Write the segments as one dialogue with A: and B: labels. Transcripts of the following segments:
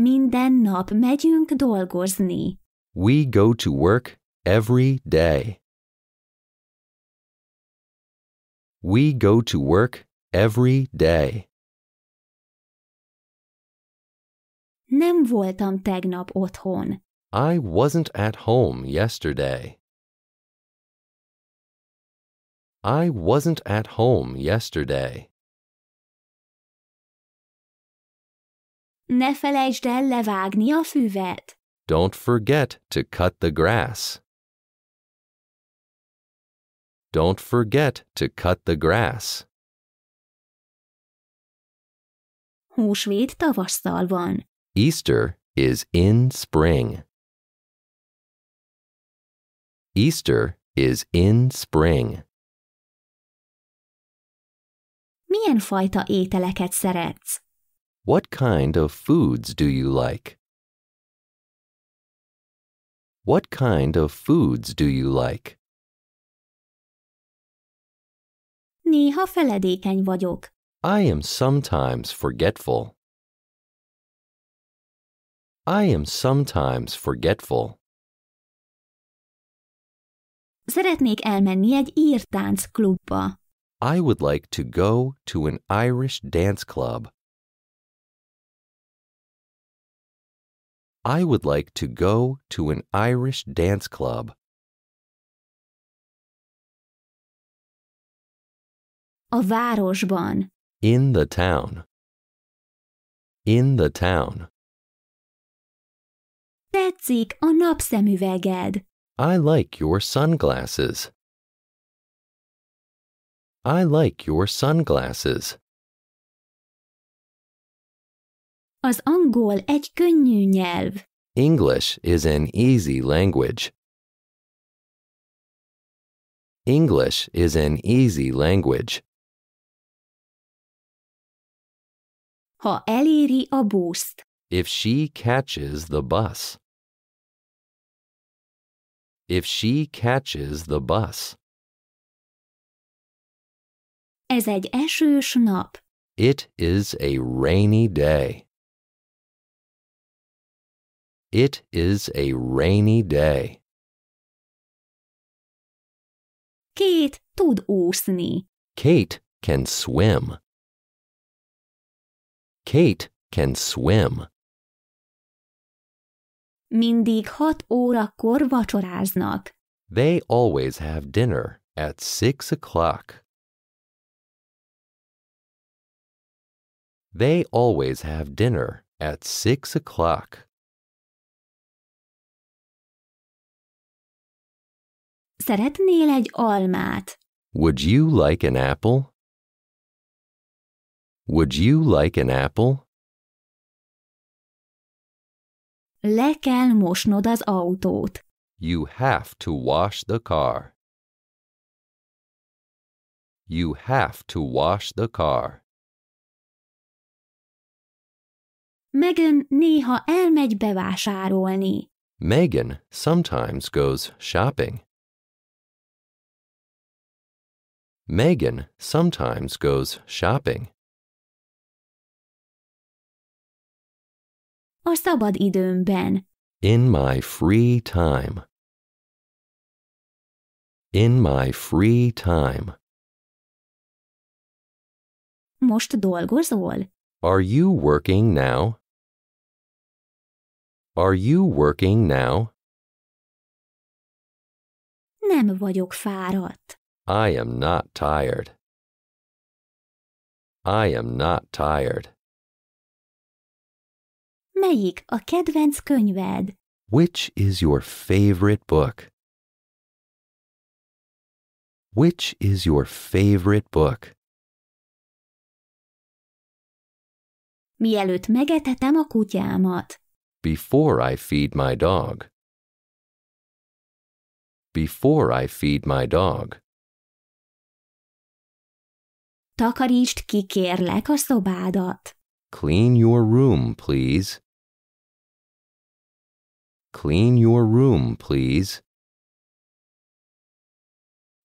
A: Minden nap megyünk dolgozni.
B: We go to work every day. We go to work every day.
A: Nem voltam tegnap otthon.
B: I wasn't at home yesterday. I wasn't at home yesterday.
A: Ne felejtsd el levágni a füvet.
B: Don't forget to cut the grass. Don't forget to cut the grass.
A: Húsvét tavasszal van.
B: Easter is in spring. Easter is in spring.
A: Milyen fajta ételeket szeretsz?
B: What kind of foods do you like? What kind of foods do you like?
A: Néha feledékeny vagyok.
B: I am sometimes forgetful. I am sometimes forgetful.
A: Szeretnék elmenni egy írtánc klubba.
B: I would like to go to an Irish dance club. I would like to go to an Irish dance club.
A: A városban.
B: In the town. In the town.
A: Tetszik a napszemüveged.
B: I like your sunglasses. I like your sunglasses.
A: Az angol egy könnyű nyelv.
B: English is an easy language. English is an easy language.
A: Ha eléri a buszt.
B: If she catches the bus. If she catches the bus.
A: Ez egy esős nap.
B: It is a rainy day. It is a rainy day.
A: Kate tud úszni.
B: Kate can swim. Kate can swim.
A: Mindig hat órakor vacsoráznak.
B: They always have dinner at six o'clock. They always have dinner at six o'clock.
A: Szeretnél egy almát?
B: Would you like an apple? Would you like an apple?
A: Le kell mosnod az autót.
B: You have to wash the car. You have to wash the car.
A: Megan néha elmegy bevásárolni.
B: Megan sometimes goes shopping. Megan sometimes goes shopping.
A: A szabad időmben.
B: In my free time. In my free time.
A: Most dolgozol?
B: Are you working now? Are you working now?
A: Nem vagyok fáradt.
B: I am not tired. I am not tired.
A: Melyik a kedvenc könyved?
B: Which is your favorite book? Which is your favorite book?
A: Mielőtt megetetem a kutyámat.
B: Before I feed my dog. Before I feed my dog.
A: Takarítsd ki kérlek a szobádat.
B: Clean your room, please. Clean your room, please.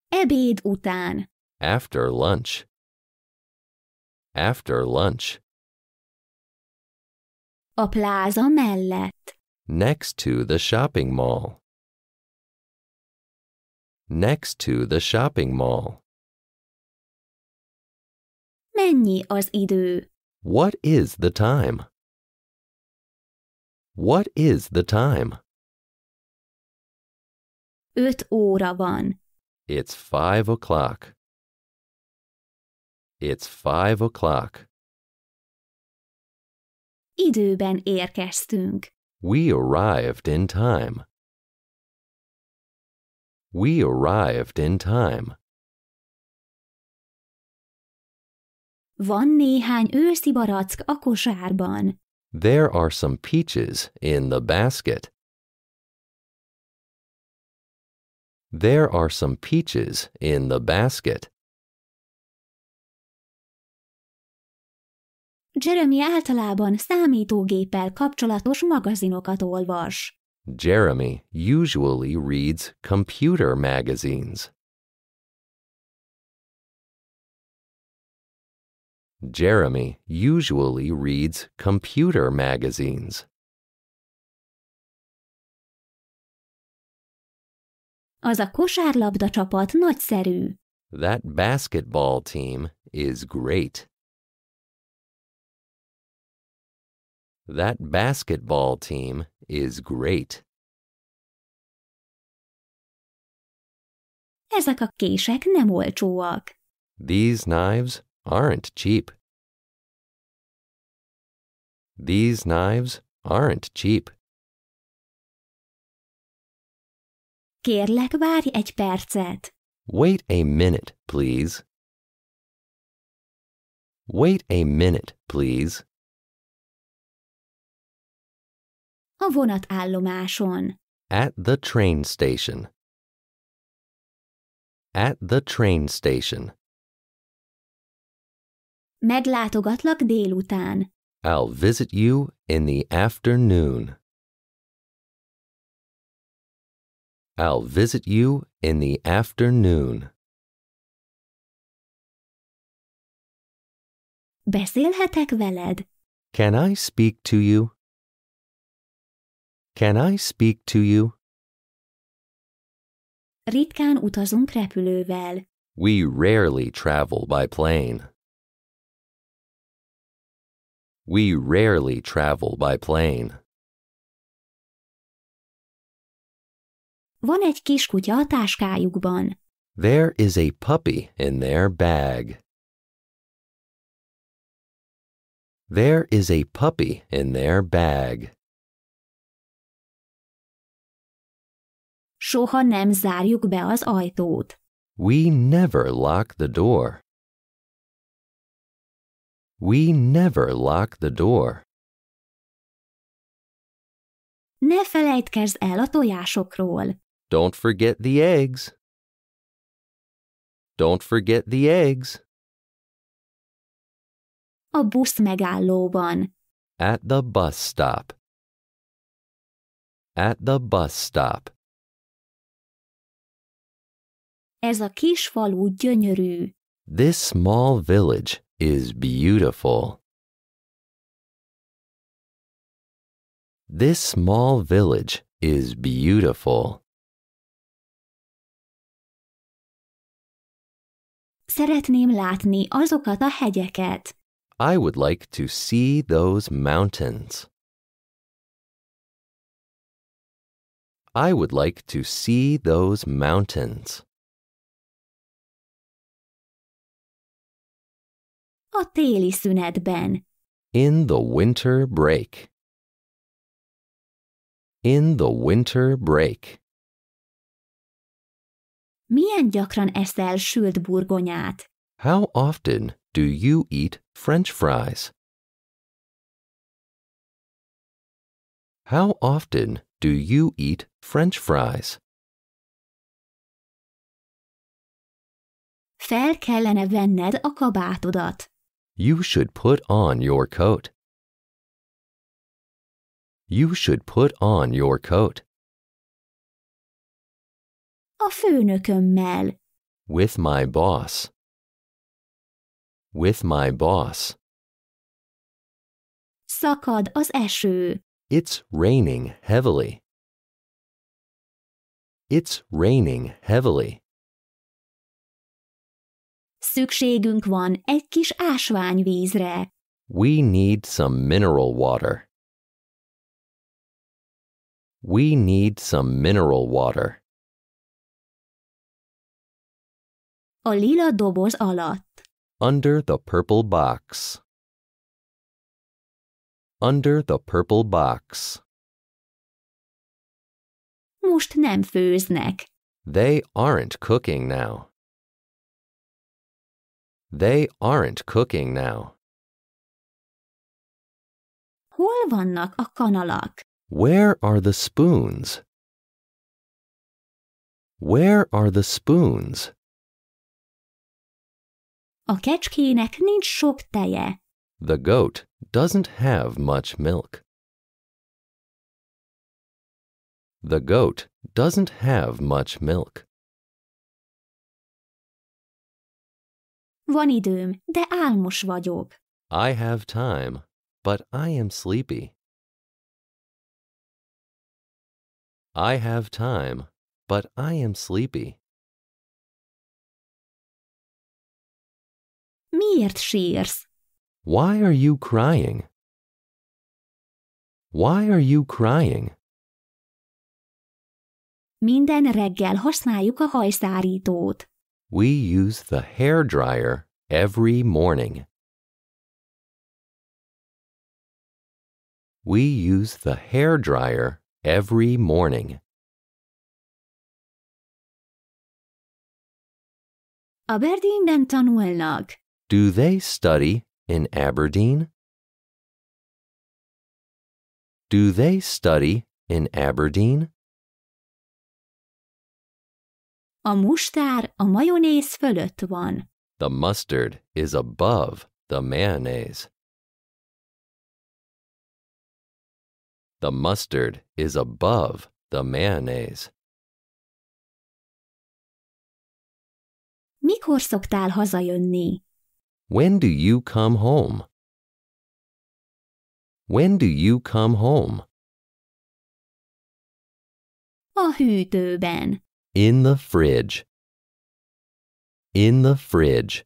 A: Ebéd után.
B: After lunch. After lunch.
A: A pláza mellett.
B: Next to the shopping mall. Next to the shopping mall.
A: Mennyi az idő?
B: What is the time? What is the time?
A: Öt óra van.
B: It's five o'clock. It's five o'clock.
A: Időben érkeztünk.
B: We arrived in time. We arrived in time.
A: Van néhány őszi barack a kosárban.
B: There are some peaches in the basket. There are some peaches in the basket.
A: Jeremy általában számítógéppel kapcsolatos magazinokat olvas.
B: Jeremy usually reads computer magazines. Jeremy usually reads computer magazines.
A: Az a kosárlabda csapat nagyszerű.
B: That basketball team is great. That basketball team is great.
A: Ezek a kések nem olcsóak.
B: These knives aren't cheap. These knives aren't cheap.
A: Kérlek, várj egy percet.
B: Wait a minute, please. Wait a minute, please.
A: A vonatállomáson.
B: At the train station. At the train station.
A: Meglátogatlak délután.
B: I'll visit you in the afternoon. I'll visit you in the afternoon.
A: Beszélhetek veled?
B: Can I speak to you? Can I speak to you?
A: Ritkán utazunk repülővel.
B: We rarely travel by plane. We rarely travel by plane.
A: Van egy kiskutya a táskájukban.
B: There is a puppy in their bag. There is a puppy in their bag.
A: Soha nem zárjuk be az ajtót.
B: We never lock the door. We never lock the door.
A: Ne felejtkezz el a tojásokról.
B: Don't forget the eggs. Don't forget the eggs.
A: A busz megállóban.
B: At the bus stop. At the bus stop.
A: Ez a kis falu gyönyörű.
B: This small village is beautiful. This small village is beautiful.
A: Szeretném látni azokat a hegyeket.
B: I would like to see those mountains. I would like to see those mountains.
A: A téli szünetben.
B: In the winter break. In the winter break.
A: Milyen gyakran eszel sült burgonyát?
B: How often do you eat French fries? How often do you eat French fries?
A: Fel kellene venned a kabátodat.
B: You should put on your coat. You should put on your coat.
A: A főnökömmel.
B: With my boss. With my boss.
A: Szakad az eső.
B: It's raining heavily. It's raining heavily.
A: Szükségünk van egy kis ásványvízre.
B: We need some mineral water. We need some mineral water.
A: A lila doboz alatt.
B: Under the purple box. Under the purple box.
A: Most nem főznek.
B: They aren't cooking now. They aren't cooking now.
A: Hol vannak a kanalak?
B: Where are the spoons? Where are the spoons?
A: A kecskének nincs sok teje.
B: The goat doesn't have much milk. The goat doesn't have much milk.
A: Van időm, de álmos vagyok.
B: I have time, but I am sleepy. I have time, but I am sleepy.
A: Miért sírsz?
B: Why are you crying? Why are you crying?
A: Minden reggel használjuk a hajszárítót.
B: We use the hair dryer every morning. We use the hair dryer every morning.
A: Aberdeenben tanulnak.
B: Do they study in Aberdeen? Do they study in Aberdeen?
A: A mustár a majonéz fölött van.
B: The mustard is above the mayonnaise. The mustard is above the mayonnaise.
A: Mikor szoktál hazajönni?
B: When do you come home? When do you come home?
A: A hűtőben.
B: In the fridge. In the fridge.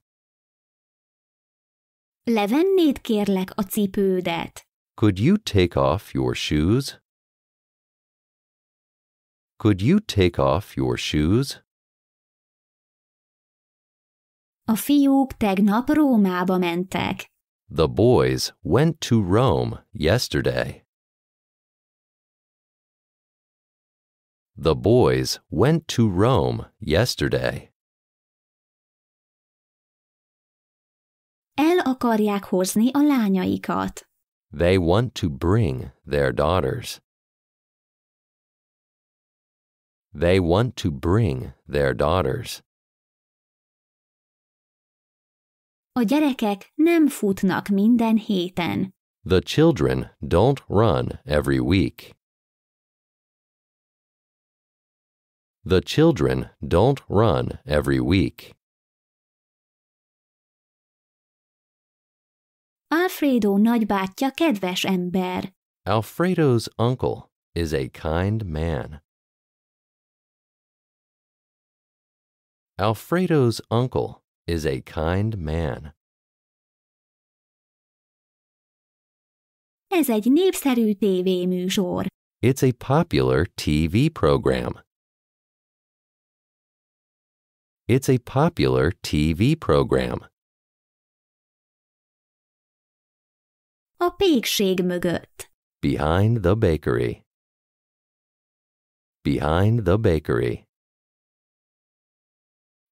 A: Levennéd kérlek a cipődet.
B: Could you take off your shoes? Could you take off your shoes?
A: A fiúk tegnap Rómába mentek.
B: The boys went to Rome yesterday. The boys went to Rome yesterday.
A: El akarják hozni a lányaikat.
B: They want to bring their daughters. They want to bring their daughters.
A: A gyerekek nem futnak minden héten.
B: The children don't run every week. The children don't run every week.
A: Alfredo nagybátyja kedves ember.
B: Alfredo's uncle is a kind man. Alfredo's uncle is a kind man.
A: Ez egy népszerű tévéműsor.
B: It's a popular TV program. It's a popular TV program.
A: A pékség mögött.
B: Behind the bakery. Behind the bakery.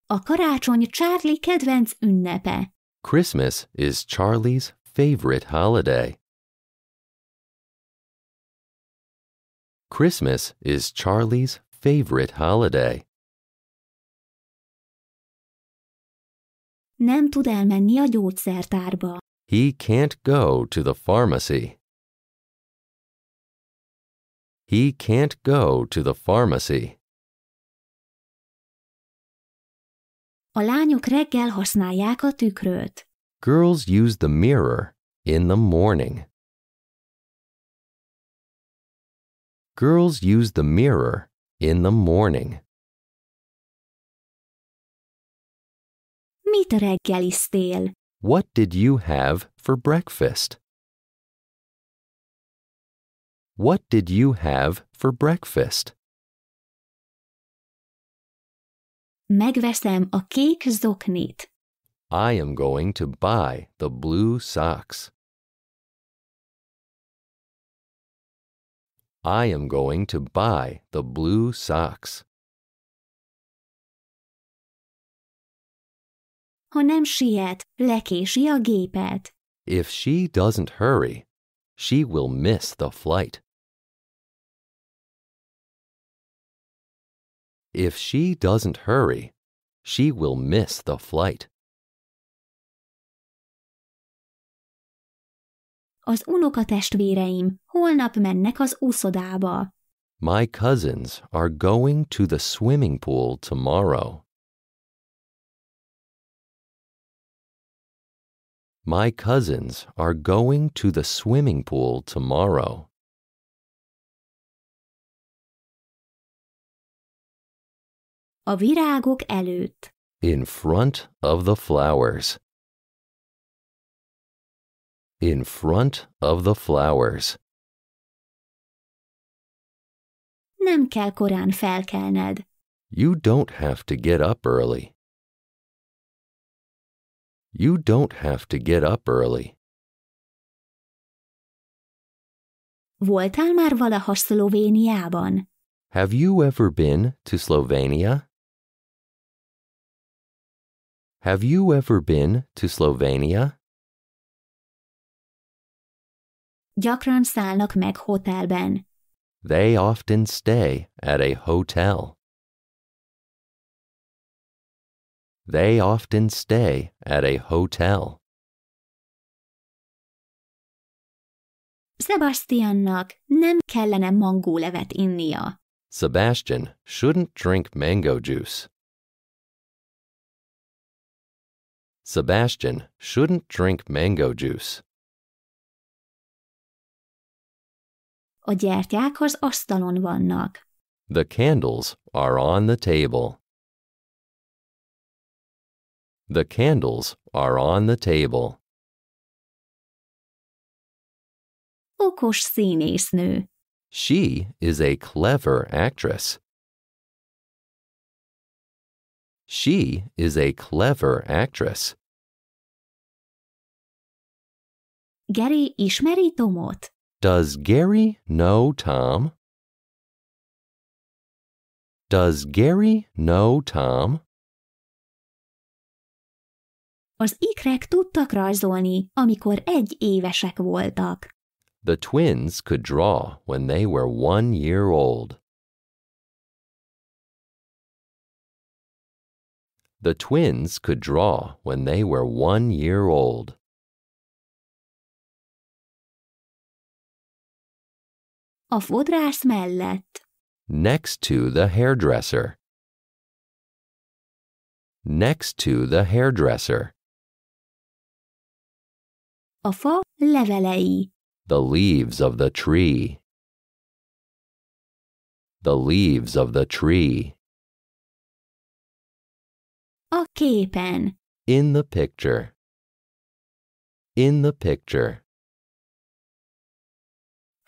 A: A karácsony Charlie kedvenc ünnepe.
B: Christmas is Charlie's favorite holiday. Christmas is Charlie's favorite holiday.
A: Nem tud elmenni a gyógyszertárba.
B: He can't go to the pharmacy. He can't go to the pharmacy.
A: A lányok reggel használják a tükröt.
B: Girls use the mirror in the morning. Girls use the mirror in the morning.
A: Mit reggeliztél?
B: What did you have for breakfast? What did you have for breakfast?
A: Megveszem a kék zoknit.
B: I am going to buy the blue socks. I am going to buy the blue socks.
A: Ha nem siet, lekési a gépet.
B: If she doesn't hurry, she will miss the flight. If she doesn't hurry, she will miss the flight.
A: Az unokatestvéreim holnap mennek az úszodába.
B: My cousins are going to the swimming pool tomorrow. My cousins are going to the swimming pool tomorrow.
A: A virágok előtt.
B: In front of the flowers. In front of the flowers.
A: Nem kell korán felkelned.
B: You don't have to get up early. You don't have to get up early.
A: Voltál már valaha Szlovéniában?
B: Have you ever been to Slovenia? Have you ever been to Slovenia?
A: Gyakran szállnak meg hotelben.
B: They often stay at a hotel. They often stay at a hotel.
A: Sebastiannak nem kellene mangólevet innia.
B: Sebastian shouldn't drink mango juice. Sebastian shouldn't drink mango juice.
A: A gyertyák az asztalon vannak.
B: The candles are on the table. The candles are on the table.
A: Okos színésznő.
B: She is a clever actress. She is a clever actress.
A: Geri ismeri Tomot?
B: Does Gary know Tom? Does Gary know Tom?
A: Az ikrek tudtak rajzolni, amikor egy évesek voltak.
B: The twins could draw when they were one year old. The twins could draw when they were one year old.
A: A fodrász mellett.
B: Next to the hairdresser. Next to the hairdresser.
A: A fa levelei.
B: The leaves of the tree. The leaves of the tree.
A: A képen.
B: In the picture. In the picture.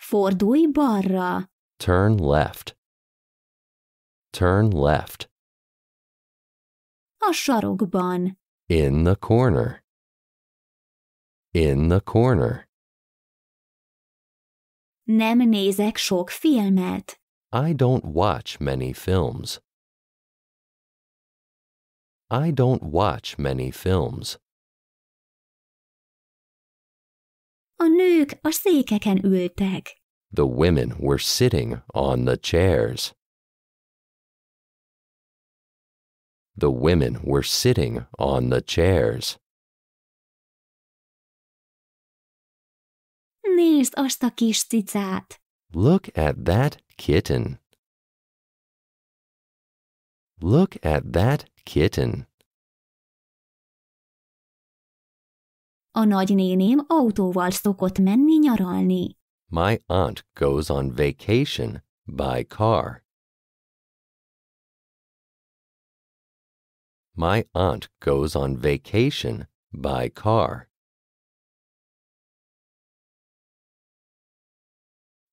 A: Fordulj balra.
B: Turn left. Turn left.
A: A sarokban.
B: In the corner. In the corner.
A: Nem nézek sok filmet.
B: I don't watch many films. I don't watch many films.
A: A nők a székeken ültek.
B: The women were sitting on the chairs. The women were sitting on the chairs.
A: Nézd azt a kis cicát.
B: Look at that kitten. Look at that kitten.
A: A nagynéném autóval szokott menni nyaralni.
B: My aunt goes on vacation by car. My aunt goes on vacation by car.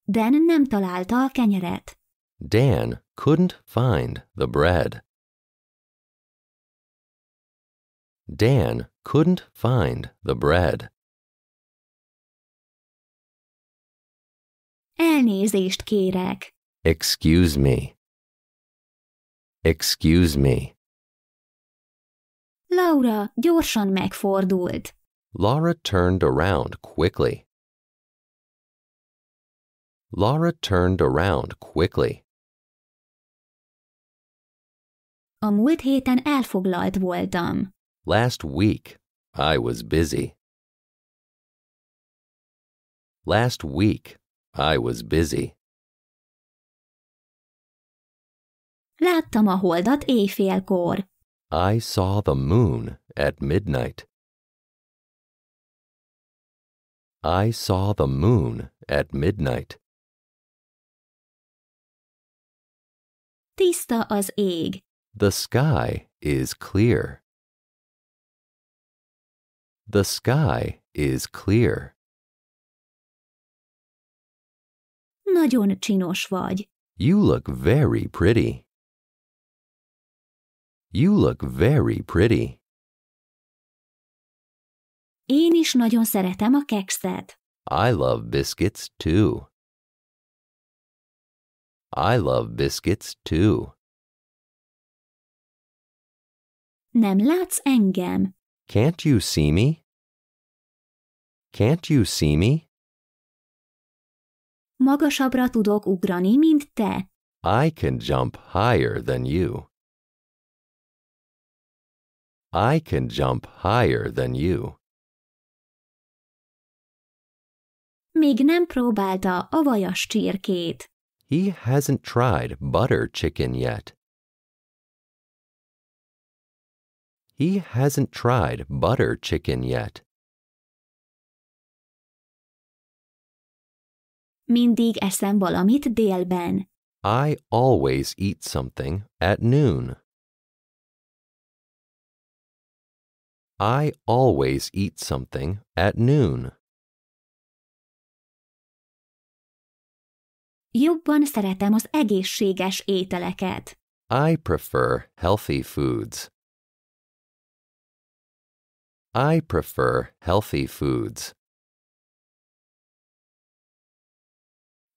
A: Dan nem találta a kenyeret.
B: Dan couldn't find the bread. Dan couldn't find the bread.
A: Elnézést kérek.
B: Excuse me. Excuse me.
A: Laura gyorsan megfordult.
B: Laura turned around quickly. Laura turned around quickly.
A: A múlt héten elfoglalt voltam.
B: Last week, I was busy. Last week, I was busy.
A: Láttam a holdat éjfélkor.
B: I saw the moon at midnight. I saw the moon at midnight.
A: Tiszta az ég.
B: The sky is clear. The sky is clear.
A: Nagyon csinos vagy.
B: You look very pretty. You look very pretty.
A: Én is nagyon szeretem a kekszet.
B: I love biscuits too. I love biscuits too.
A: Nem látsz engem?
B: Can't you see me? Can't you see me?
A: Magasabbra tudok ugrani, mint te.
B: I can jump higher than you. I can jump higher than you.
A: Még nem próbálta a vajas csirkét.
B: He hasn't tried butter chicken yet. He hasn't tried butter chicken yet.
A: Mindig eszem valamit délben.
B: I always eat something at noon. I always eat something at noon.
A: Jobban szeretem az egészséges ételeket.
B: I prefer healthy foods. I prefer healthy foods.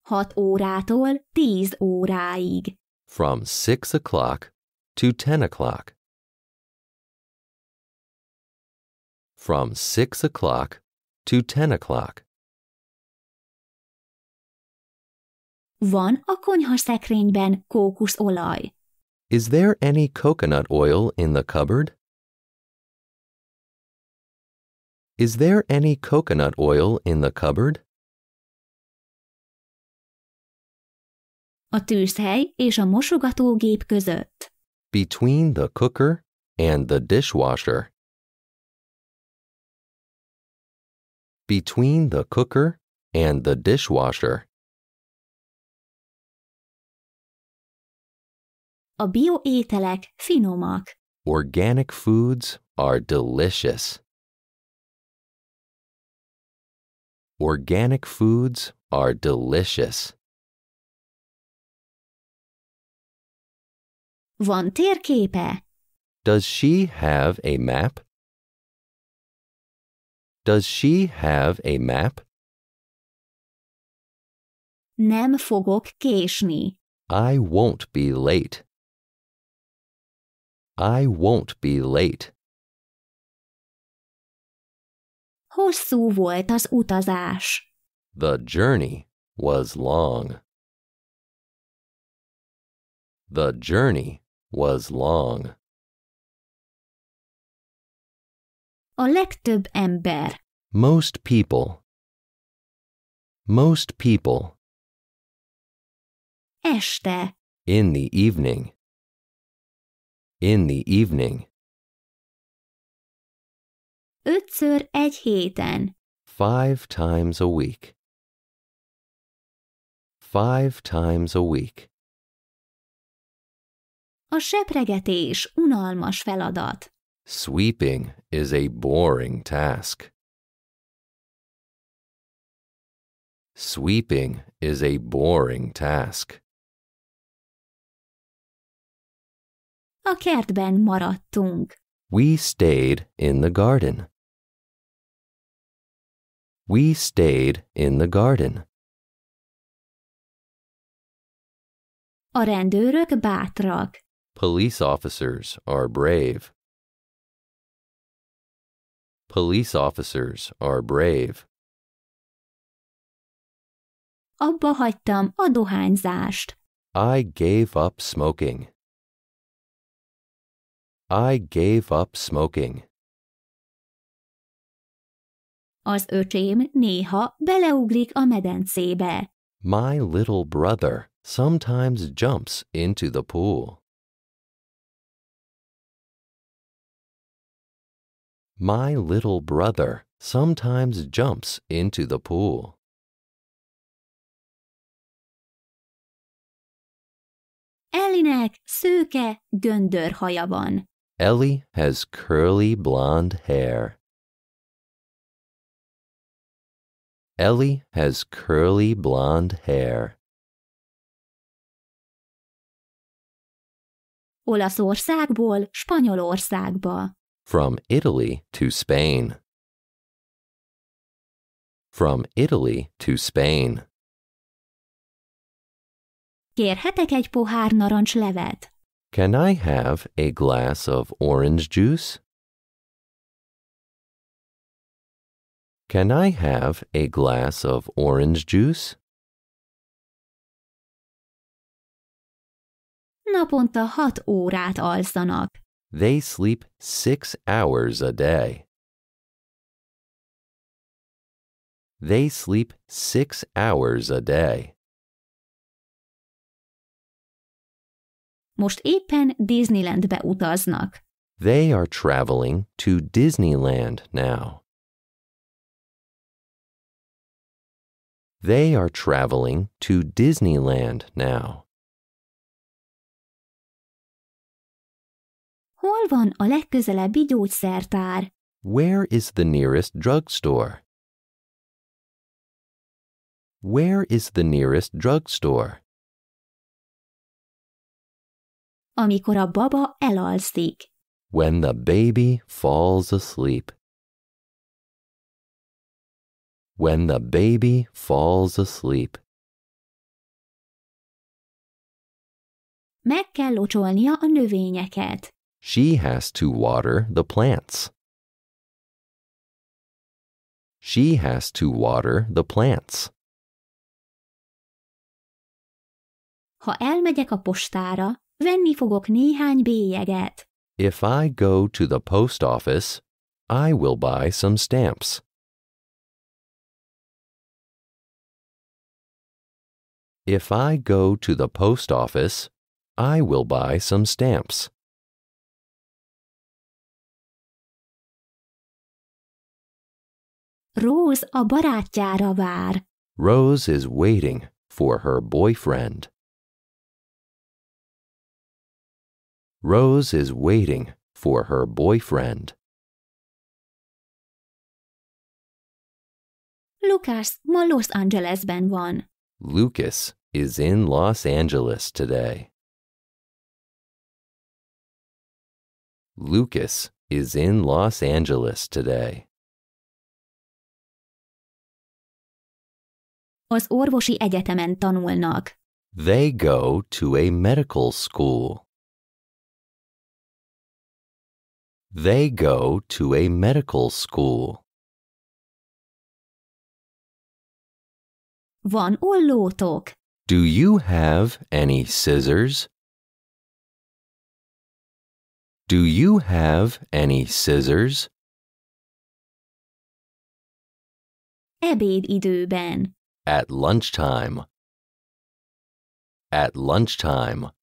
A: 6 órától 10 óráig.
B: From 6 o'clock to 10 o'clock. From 6 o'clock to 10 o'clock.
A: Van a konyhaszekrényben kókuszolaj.
B: Is there any coconut oil in the cupboard? Is there any coconut oil in the cupboard?
A: A tűzhely és a mosogatógép között.
B: Between the cooker and the dishwasher. Between the cooker and the dishwasher.
A: A bioételek finomak.
B: Organic foods are delicious. Organic foods are delicious.
A: Van térképe?
B: Does she have a map? Does she have a map?
A: Nem fogok késni.
B: I won't be late. I won't be late.
A: Hosszú volt az utazás.
B: The journey was long. The journey was long.
A: A legtöbb ember.
B: Most people. Most people.
A: Este.
B: In the evening. In the evening.
A: Ötször egy héten.
B: Five times a week. five times a week.
A: A sepregetés unalmas feladat.
B: Sweeping is a boring task. Sweeping is a boring task.
A: A kertben maradtunk.
B: We stayed in the garden. We stayed in the garden.
A: A rendőrök bátrak.
B: Police officers are brave. Police officers are brave.
A: Abba hagytam a dohányzást.
B: I gave up smoking. I gave up smoking.
A: Az öcsém néha beleugrik a medencébe.
B: My little brother sometimes jumps into the pool. My little brother sometimes jumps into the pool.
A: Ellinek szőke göndörhaja van.
B: Ellie has curly blonde hair. Ellie has curly blonde hair.
A: Olaszországból Spanyolországba.
B: From Italy to Spain. From Italy to Spain.
A: Kérhetek egy pohár narancslevet?
B: Can I have a glass of orange juice? Can I have a glass of orange juice?
A: Naponta hat órát alszanak.
B: They sleep six hours a day. They sleep six hours a day.
A: Most éppen Disneylandbe utaznak.
B: They are traveling to Disneyland now. They are traveling to Disneyland now.
A: Hol van a legközelebbi gyógyszertár?
B: Where is the nearest drugstore? Where is the nearest drugstore?
A: Amikor a baba elalszik.
B: When the baby falls asleep. When the baby falls asleep.
A: Meg kell locsolnia a növényeket.
B: She has to water the plants. She has to water the plants.
A: Ha elmegyek a postára, venni fogok néhány bélyeget.
B: If I go to the post office, I will buy some stamps. If I go to the post office, I will buy some stamps.
A: Rose a barátjára vár.
B: Rose is waiting for her boyfriend. Rose is waiting for her boyfriend.
A: Lucas ma Los Angelesben van.
B: Lucas is in Los Angeles today. Lucas is in Los Angeles today.
A: Az orvosi egyetemen tanulnak.
B: They go to a medical school. They go to a medical school.
A: Van ollótok?
B: Do you have any scissors? Do you have any scissors?
A: Ebédidőben.
B: At lunchtime. At lunchtime.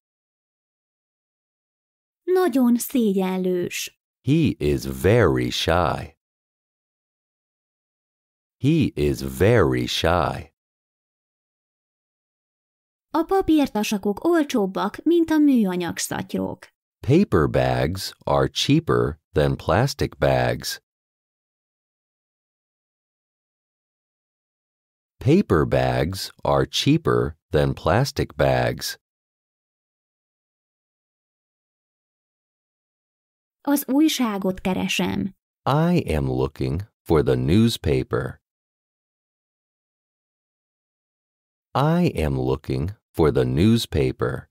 A: Nagyon szégyenlős.
B: He is very shy. He is very shy.
A: A papírtasakok olcsóbbak, mint a műanyag szatyrok.
B: Paper bags are cheaper than plastic bags. Paper bags are cheaper than plastic bags.
A: Az újságot keresem.
B: I am looking for the newspaper. I am looking for the newspaper.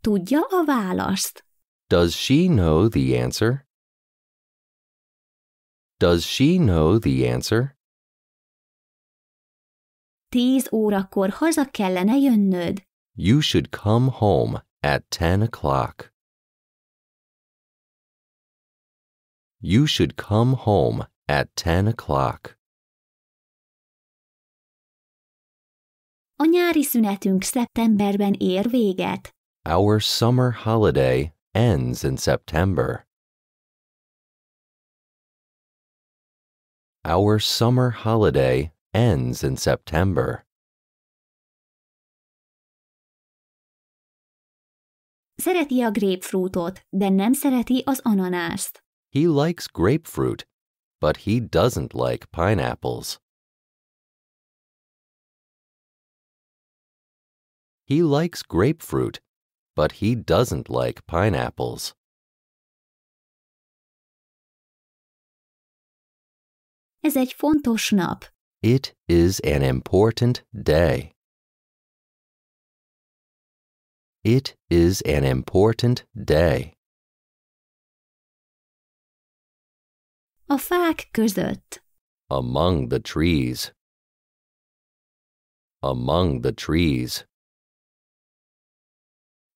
A: Tudja a választ?
B: Does she know the answer? Does she know the answer?
A: Tíz órakor haza kellene jönnöd.
B: You should come home at 10 o'clock. You should come home at 10 o'clock.
A: A nyári szünetünk szeptemberben ér véget.
B: Our summer holiday ends in September. Our summer holiday ends in September.
A: Szereti a grapefruitot, de nem szereti az ananászt.
B: He likes grapefruit, but he doesn't like pineapples. He likes grapefruit, but he doesn't like pineapples.
A: Ez egy fontos nap.
B: It is an important day. It is an important day.
A: A fák között.
B: Among the trees. Among the trees.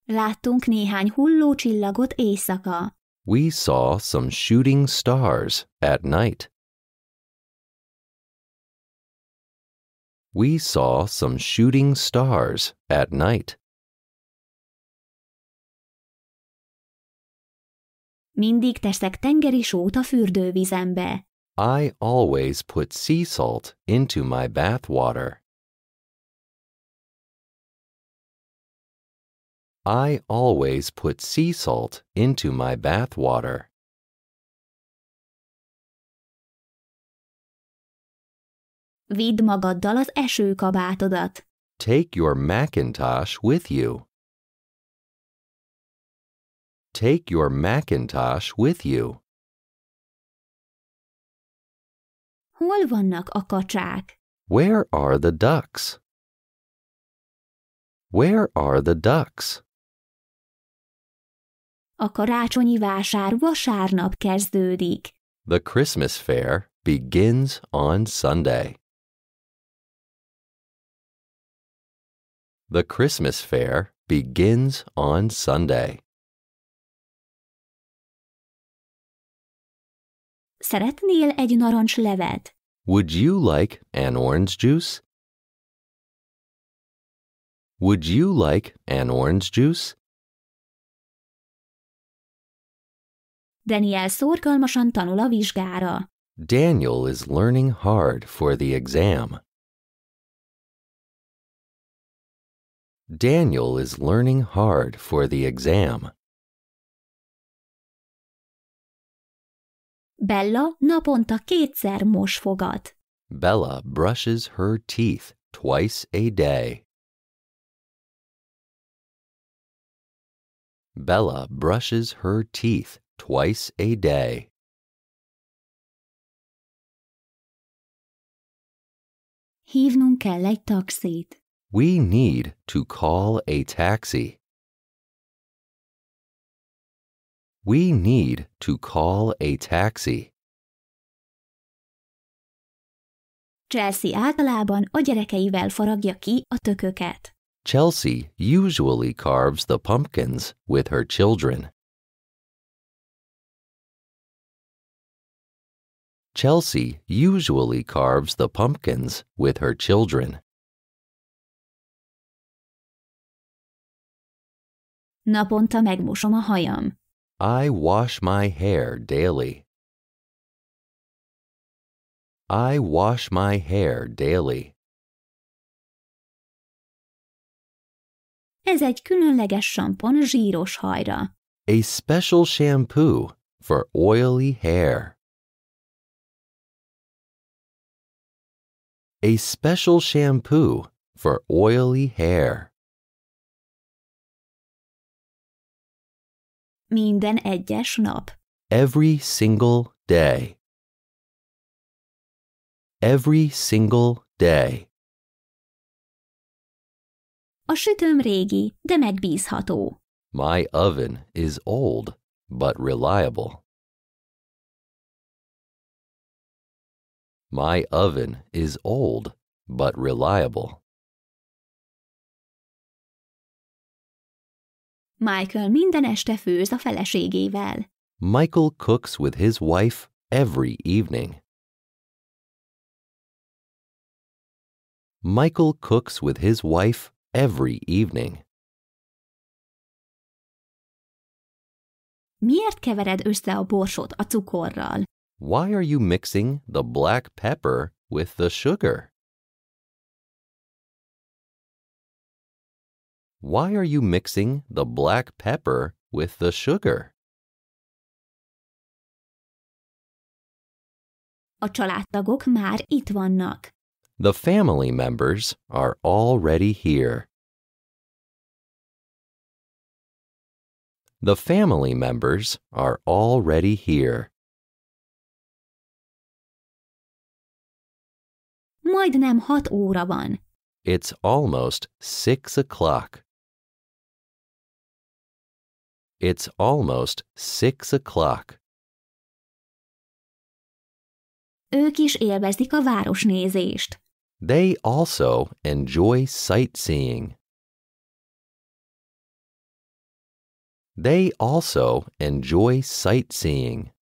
A: Láttunk néhány hulló csillagot éjszaka.
B: We saw some shooting stars at night. We saw some shooting stars at night.
A: Mindig teszek tengeri sót a fürdővizembe.
B: I always put sea salt into my bath water. I always put sea salt into my bath water.
A: Vidd magaddal az esőkabátodat.
B: Take your Macintosh with you. Take your mackintosh with you.
A: Hol vannak a kacsák?
B: Where are the ducks? Where are the ducks?
A: A karácsonyi vásár vasárnap kezdődik.
B: The Christmas fair begins on Sunday. The Christmas fair begins on Sunday.
A: Szeretnél egy narancslevet?
B: Would you like an orange juice? Would you like an orange juice?
A: Daniel szorgalmasan tanul a vizsgára.
B: Daniel is learning hard for the exam. Daniel is learning hard for the exam.
A: Bella naponta kétszer mos fogat.
B: Bella brushes her teeth twice a day. Bella brushes her teeth twice a day.
A: Hívnunk kell egy taxit.
B: We need to call a taxi. We need to call a taxi.
A: Chelsea általában a gyerekeivel faragja ki a tököket.
B: Chelsea usually carves the pumpkins with her children. Chelsea usually carves the pumpkins with her children.
A: Naponta megmosom a hajam.
B: I wash my hair daily. I wash my hair daily.
A: Ez egy különleges sampon zsíros hajra.
B: A special shampoo for oily hair. A special shampoo for oily hair.
A: Minden egyes nap.
B: Every single day. Every single day.
A: A sütőm régi, de megbízható.
B: My oven is old, but reliable. My oven is old, but reliable.
A: Michael minden este főz a feleségével.
B: Michael cooks with his wife every evening. Michael cooks with his wife every evening.
A: Miért kevered össze a borsot a cukorral?
B: Why are you mixing the black pepper with the sugar? Why are you mixing the black pepper with the sugar?
A: A családtagok már itt vannak.
B: The family members are already here. The family members are already here.
A: Majdnem hat óra van.
B: It's almost six o'clock. It's almost six o'clock.
A: Ők is élvezik a városnézést.
B: They also enjoy sightseeing. They also enjoy sightseeing.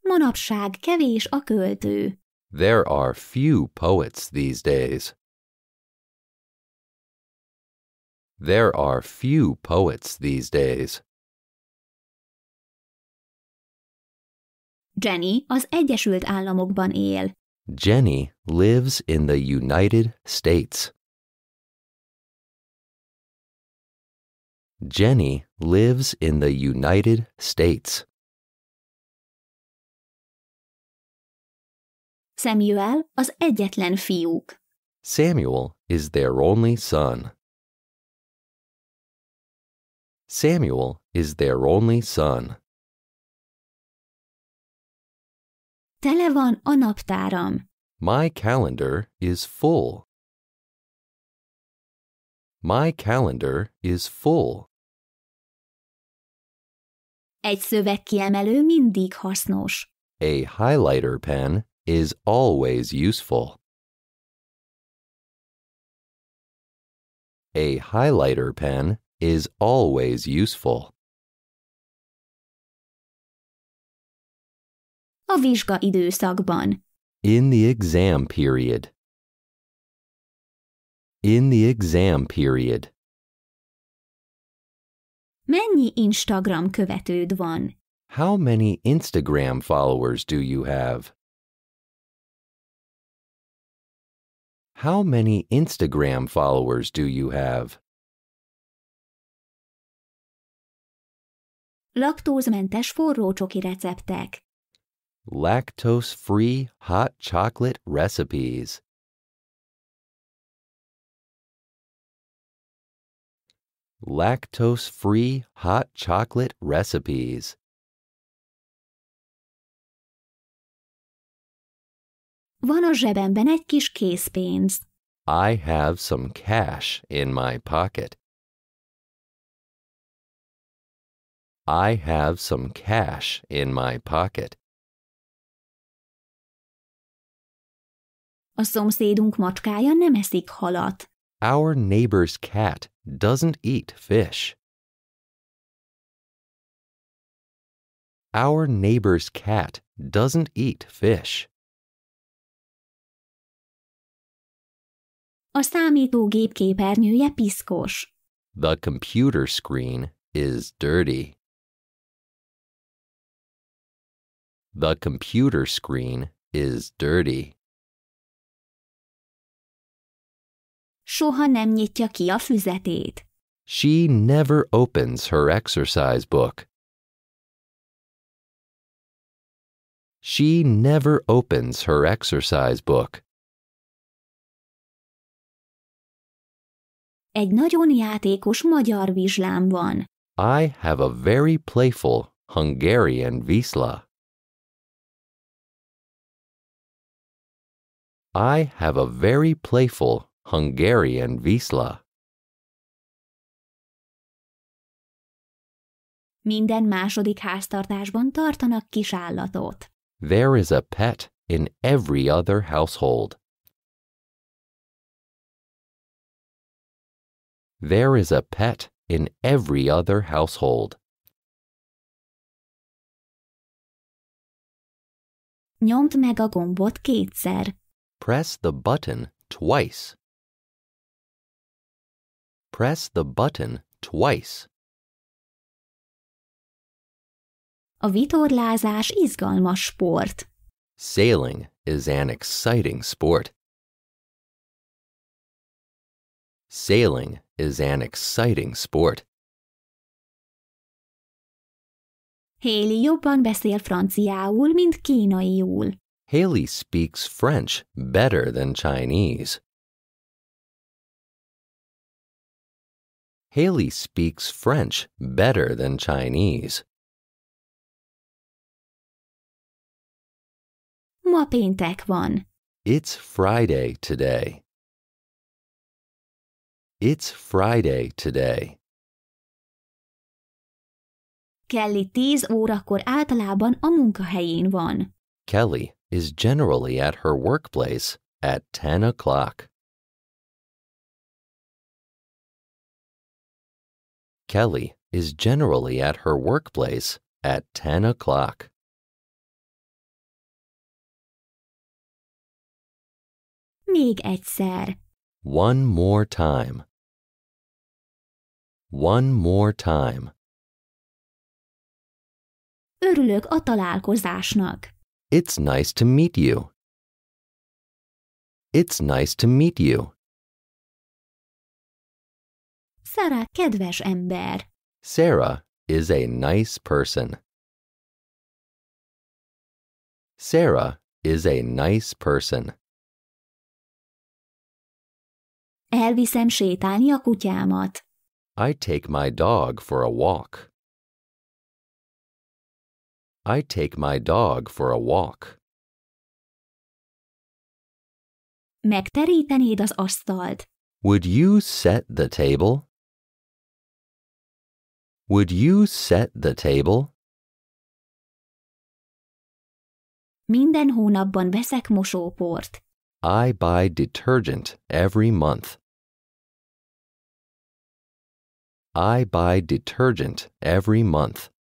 A: Manapság kevés a költő.
B: There are few poets these days. There are few poets these days.
A: Jenny az Egyesült Államokban él.
B: Jenny lives in the United States. Jenny lives in the United States.
A: Samuel az egyetlen fiúk.
B: Samuel is their only son. Samuel is their only son.
A: Tele van a naptáram.
B: My calendar is full. My calendar is full.
A: Egy szövegkiemelő mindig hasznos.
B: A highlighter pen is always useful. A highlighter pen is always useful.
A: A vizsga időszakban.
B: In the exam period. In the exam period.
A: Mennyi Instagram követőd van?
B: How many Instagram followers do you have? How many Instagram followers do you have?
A: Laktózmentes forró csoki receptek.
B: Lactose free hot chocolate recipes. Lactose free hot chocolate recipes.
A: Van a zsebemben egy kis készpénz.
B: I have some cash in my pocket. I have some cash in my pocket.
A: A szomszédunk macskája nem eszik halat.
B: Our neighbor's cat doesn't eat fish. Our neighbor's cat doesn't eat fish.
A: A számítógép képernyője piszkos.
B: The computer screen is dirty. The computer screen is dirty.
A: Soha nem nyitja ki a füzetét.
B: She never opens her exercise book. She never opens her exercise book.
A: Egy nagyon játékos magyar vizslám van.
B: I have a very playful Hungarian vizsla. I have a very playful Hungarian vizsla.
A: Minden második háztartásban tartanak kis állatot.
B: There is a pet in every other household. There is a pet in every other household.
A: Nyomd meg a gombot kétszer.
B: Press the button twice. Press the button twice.
A: A vitorlázás izgalmas sport.
B: Sailing is an exciting sport. Sailing is an exciting sport.
A: Haley jobban beszél franciául, mint kínaiul.
B: Haley speaks French better than Chinese. Haley speaks French better than Chinese.
A: Ma péntek van.
B: It's Friday today. It's Friday today.
A: Kelly 10 órakor általában a munkahelyén van.
B: Kelly is generally at her workplace at 10 o'clock. Kelly is generally at her workplace at 10 o'clock.
A: Még egyszer.
B: One more time. One more time.
A: Örülök a találkozásnak.
B: It's nice to meet you. It's nice to meet you.
A: Sarah kedves ember.
B: Sarah is a nice person. Sarah is a nice person.
A: Elviszem sétálni a kutyámat.
B: I take my dog for a walk. I take my dog for a walk.
A: Megterítenéd az asztalt.
B: Would you set the table? Would you set the table?
A: Minden hónapban veszek mosóport.
B: I buy detergent every month. I buy detergent every month.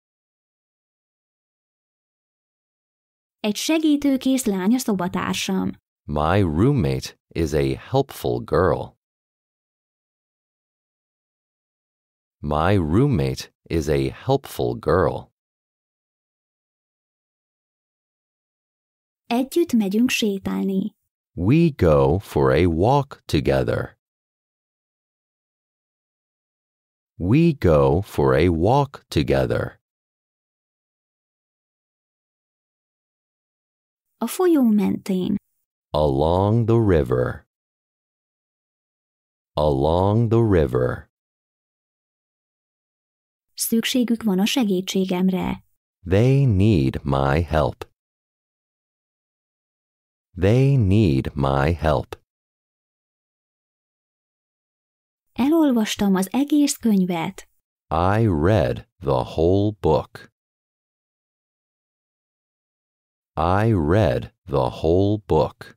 A: Egy segítőkész lány a szobatársam.
B: My roommate is a helpful girl. My roommate is a helpful girl.
A: Együtt megyünk sétálni.
B: We go for a walk together. We go for a walk together.
A: A folyó mentén.
B: Along the river. Along the river.
A: Szükségük van a segítségemre.
B: They need my help. They need my help.
A: Elolvastam az egész könyvet.
B: I read the whole book. I read the whole book.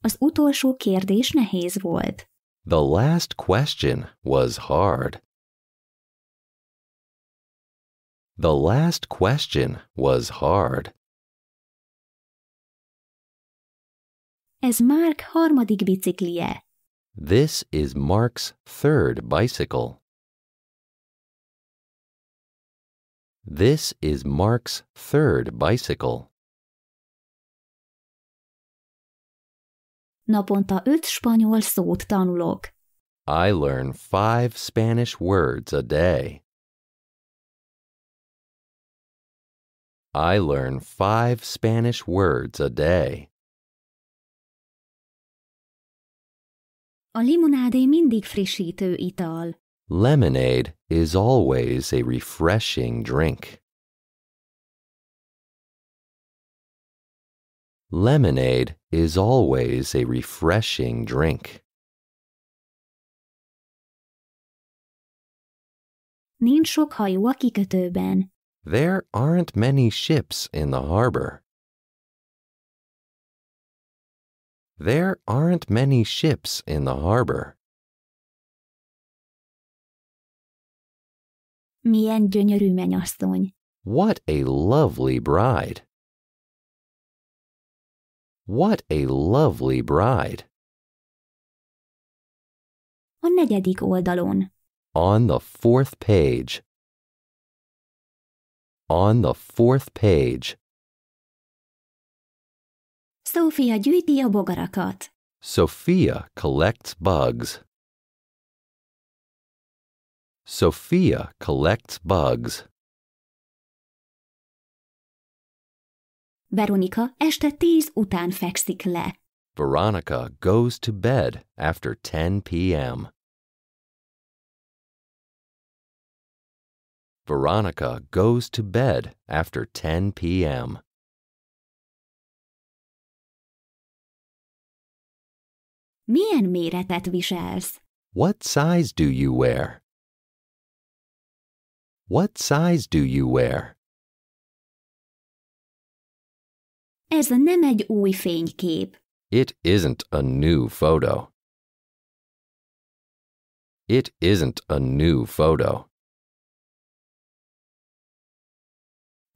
A: Az utolsó kérdés nehéz volt.
B: The last question was hard. The last question was hard.
A: Ez Mark harmadik biciklie.
B: This is Mark's third bicycle. This is Mark's third bicycle.
A: Naponta öt spanyol szót tanulok.
B: I learn five Spanish words a day. I learn five Spanish words a day.
A: A limonádé mindig frissítő ital.
B: Lemonade is always a refreshing drink. Lemonade is always a refreshing drink.
A: Nincs sok hajó a kikötőben.
B: There aren't many ships in the harbor. There aren't many ships in the harbor.
A: Milyen gyönyörű menyasszony.
B: What a lovely bride! What a lovely bride!
A: A negyedik oldalon.
B: On the fourth page. On the fourth page,
A: Szófia gyűjti a bogarakat.
B: Sophia collects bugs. Sophia collects bugs.
A: Veronika este tíz után fekszik le.
B: Veronica goes to bed after 10 p.m. Veronica goes to bed after 10 p.m.
A: Milyen méretet viselsz?
B: What size do you wear? What size do you wear?
A: Ez nem egy új fénykép.
B: It isn't a new photo. It isn't a new photo.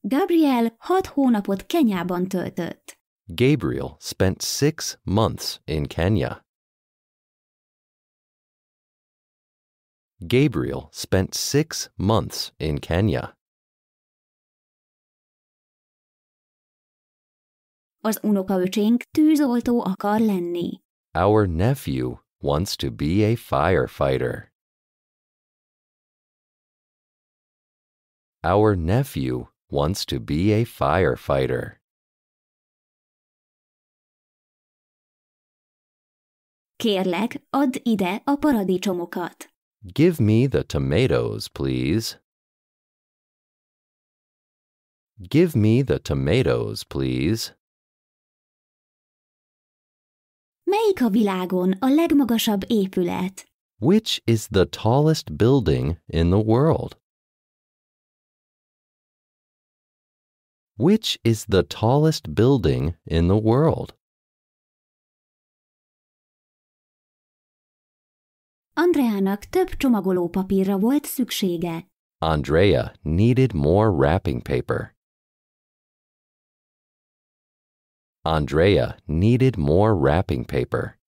A: Gabriel hat hónapot Kenyában töltött.
B: Gabriel spent six months in Kenya. Gabriel spent six months in Kenya.
A: Az unokaöcsénk tűzoltó akar lenni.
B: Our nephew wants to be a firefighter. Our nephew wants to be a firefighter.
A: Kérlek, add ide a paradicsomokat.
B: Give me the tomatoes, please. Give me the tomatoes, please.
A: Melyik a világon a legmagasabb épület?
B: Which is the tallest building in the world? Which is the tallest building in the world?
A: Andreának több csomagolópapírra volt szüksége.
B: Andrea needed more wrapping paper. Andrea needed more wrapping paper.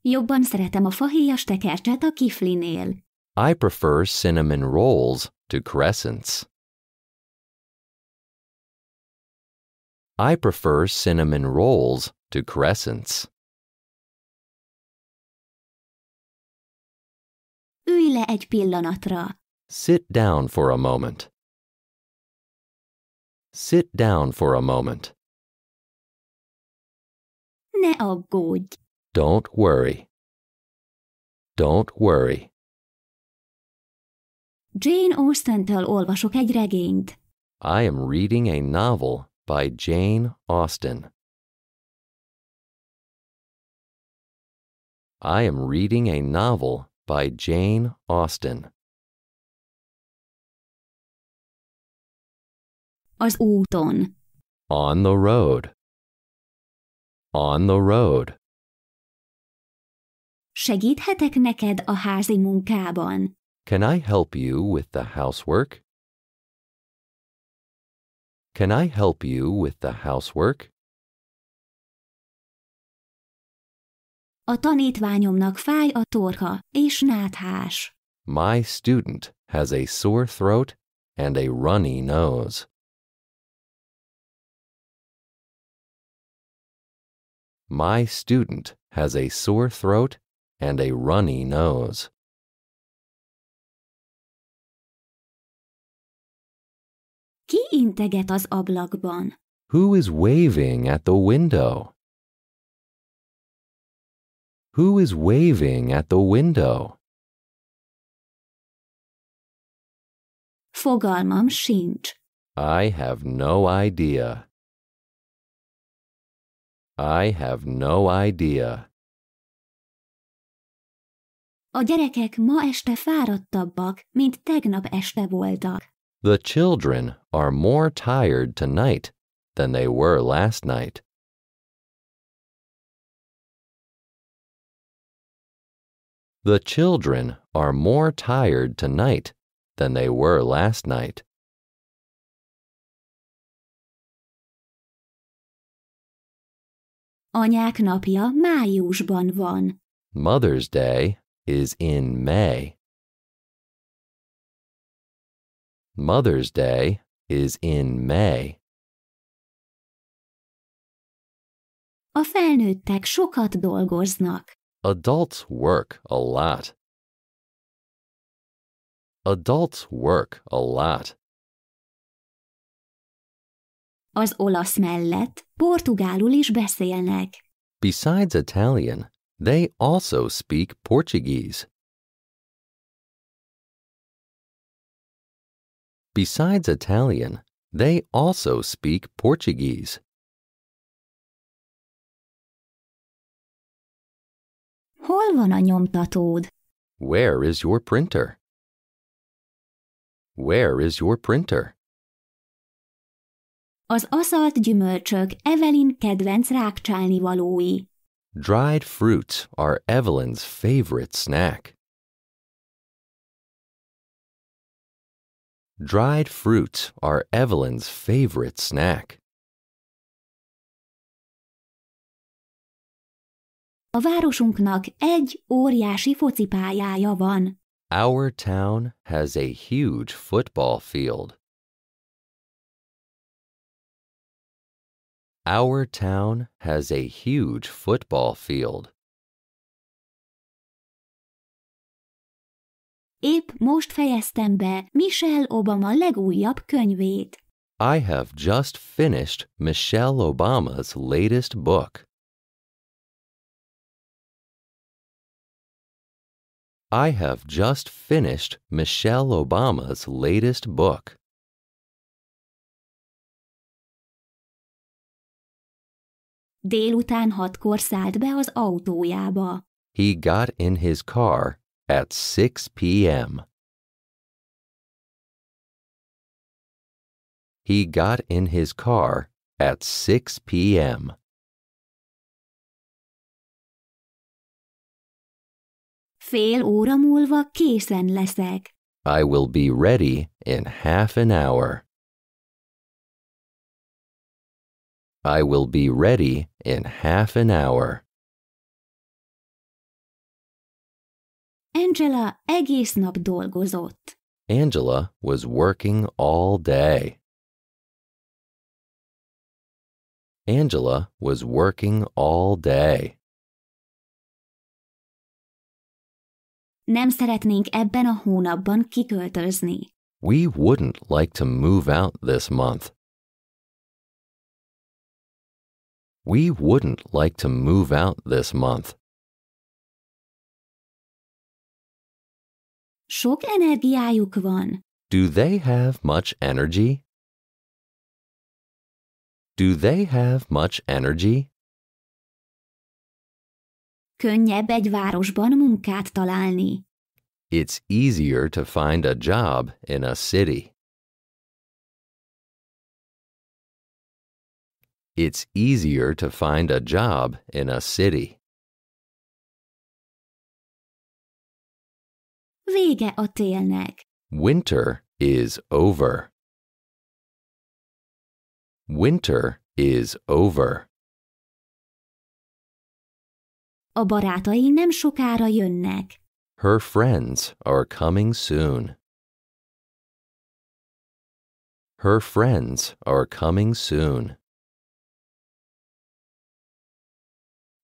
A: Jobban szeretem a fahéjas tekercset a kiflinél.
B: I prefer cinnamon rolls to crescents. I prefer cinnamon rolls to crescents.
A: Ülj le egy pillanatra.
B: Sit down for a moment. Sit down for a moment.
A: Ne aggódj.
B: Don't worry. Don't worry.
A: Jane Austen-től olvasok egy regényt.
B: I am reading a novel by Jane Austen. I am reading a novel by Jane Austen.
A: Az úton.
B: On the road. On the road.
A: Segíthetek neked a házi munkában.
B: Can I help you with the housework? Can I help you with the housework?
A: A tanítványomnak fáj a torka és náthás.
B: My student has a sore throat and a runny nose. My student has a sore throat and a runny nose.
A: Ki integet az ablakban?
B: Who is waving at the window? Who is waving at the window?
A: Fogalmam sincs.
B: I have no idea. I have no idea.
A: A gyerekek ma este fáradtabbak, mint tegnap este voltak.
B: The children are more tired tonight than they were last night. The children are more tired tonight than they were last night.
A: Anyák napja májusban van.
B: Mother's Day is in May. Mother's Day is in May.
A: A felnőttek sokat dolgoznak.
B: Adults work a lot. Adults work a lot.
A: Az olasz mellett portugálul is beszélnek.
B: Besides Italian, they also speak Portuguese. Besides Italian, they also speak Portuguese.
A: Hol van a nyomtatód?
B: Where is your printer? Where is your printer?
A: Az aszalt gyümölcsök Evelyn kedvenc rákcsálni valói.
B: Dried fruits are Evelyn's favorite snack. Dried fruits are Evelyn's favorite snack.
A: A városunknak egy óriási focipályája van.
B: Our town has a huge football field. Our town has a huge football field.
A: Épp most fejeztem be Michelle Obama legújabb könyvét.
B: I have just finished Michelle Obama's latest book. I have just finished Michelle Obama's latest book.
A: Délután hatkor szállt be az autójába.
B: He got in his car at 6 p.m. He got in his car at 6 p.m.
A: Fél óra múlva készen leszek.
B: I will be ready in half an hour. I will be ready in half an hour.
A: Angela egész nap dolgozott.
B: Angela was working all day. Angela was working all day.
A: Nem szeretnénk ebben a hónapban kiköltözni.
B: We wouldn't like to move out this month. We wouldn't like to move out this month.
A: Sok energiájuk van.
B: Do they have much energy? Do they have much energy?
A: Könnyebb egy városban munkát találni.
B: It's easier to find a job in a city. It's easier to find a job in a city.
A: Vége a télnek.
B: Winter is over. Winter is over.
A: A barátai nem sokára jönnek.
B: Her friends are coming soon. Her friends are coming soon.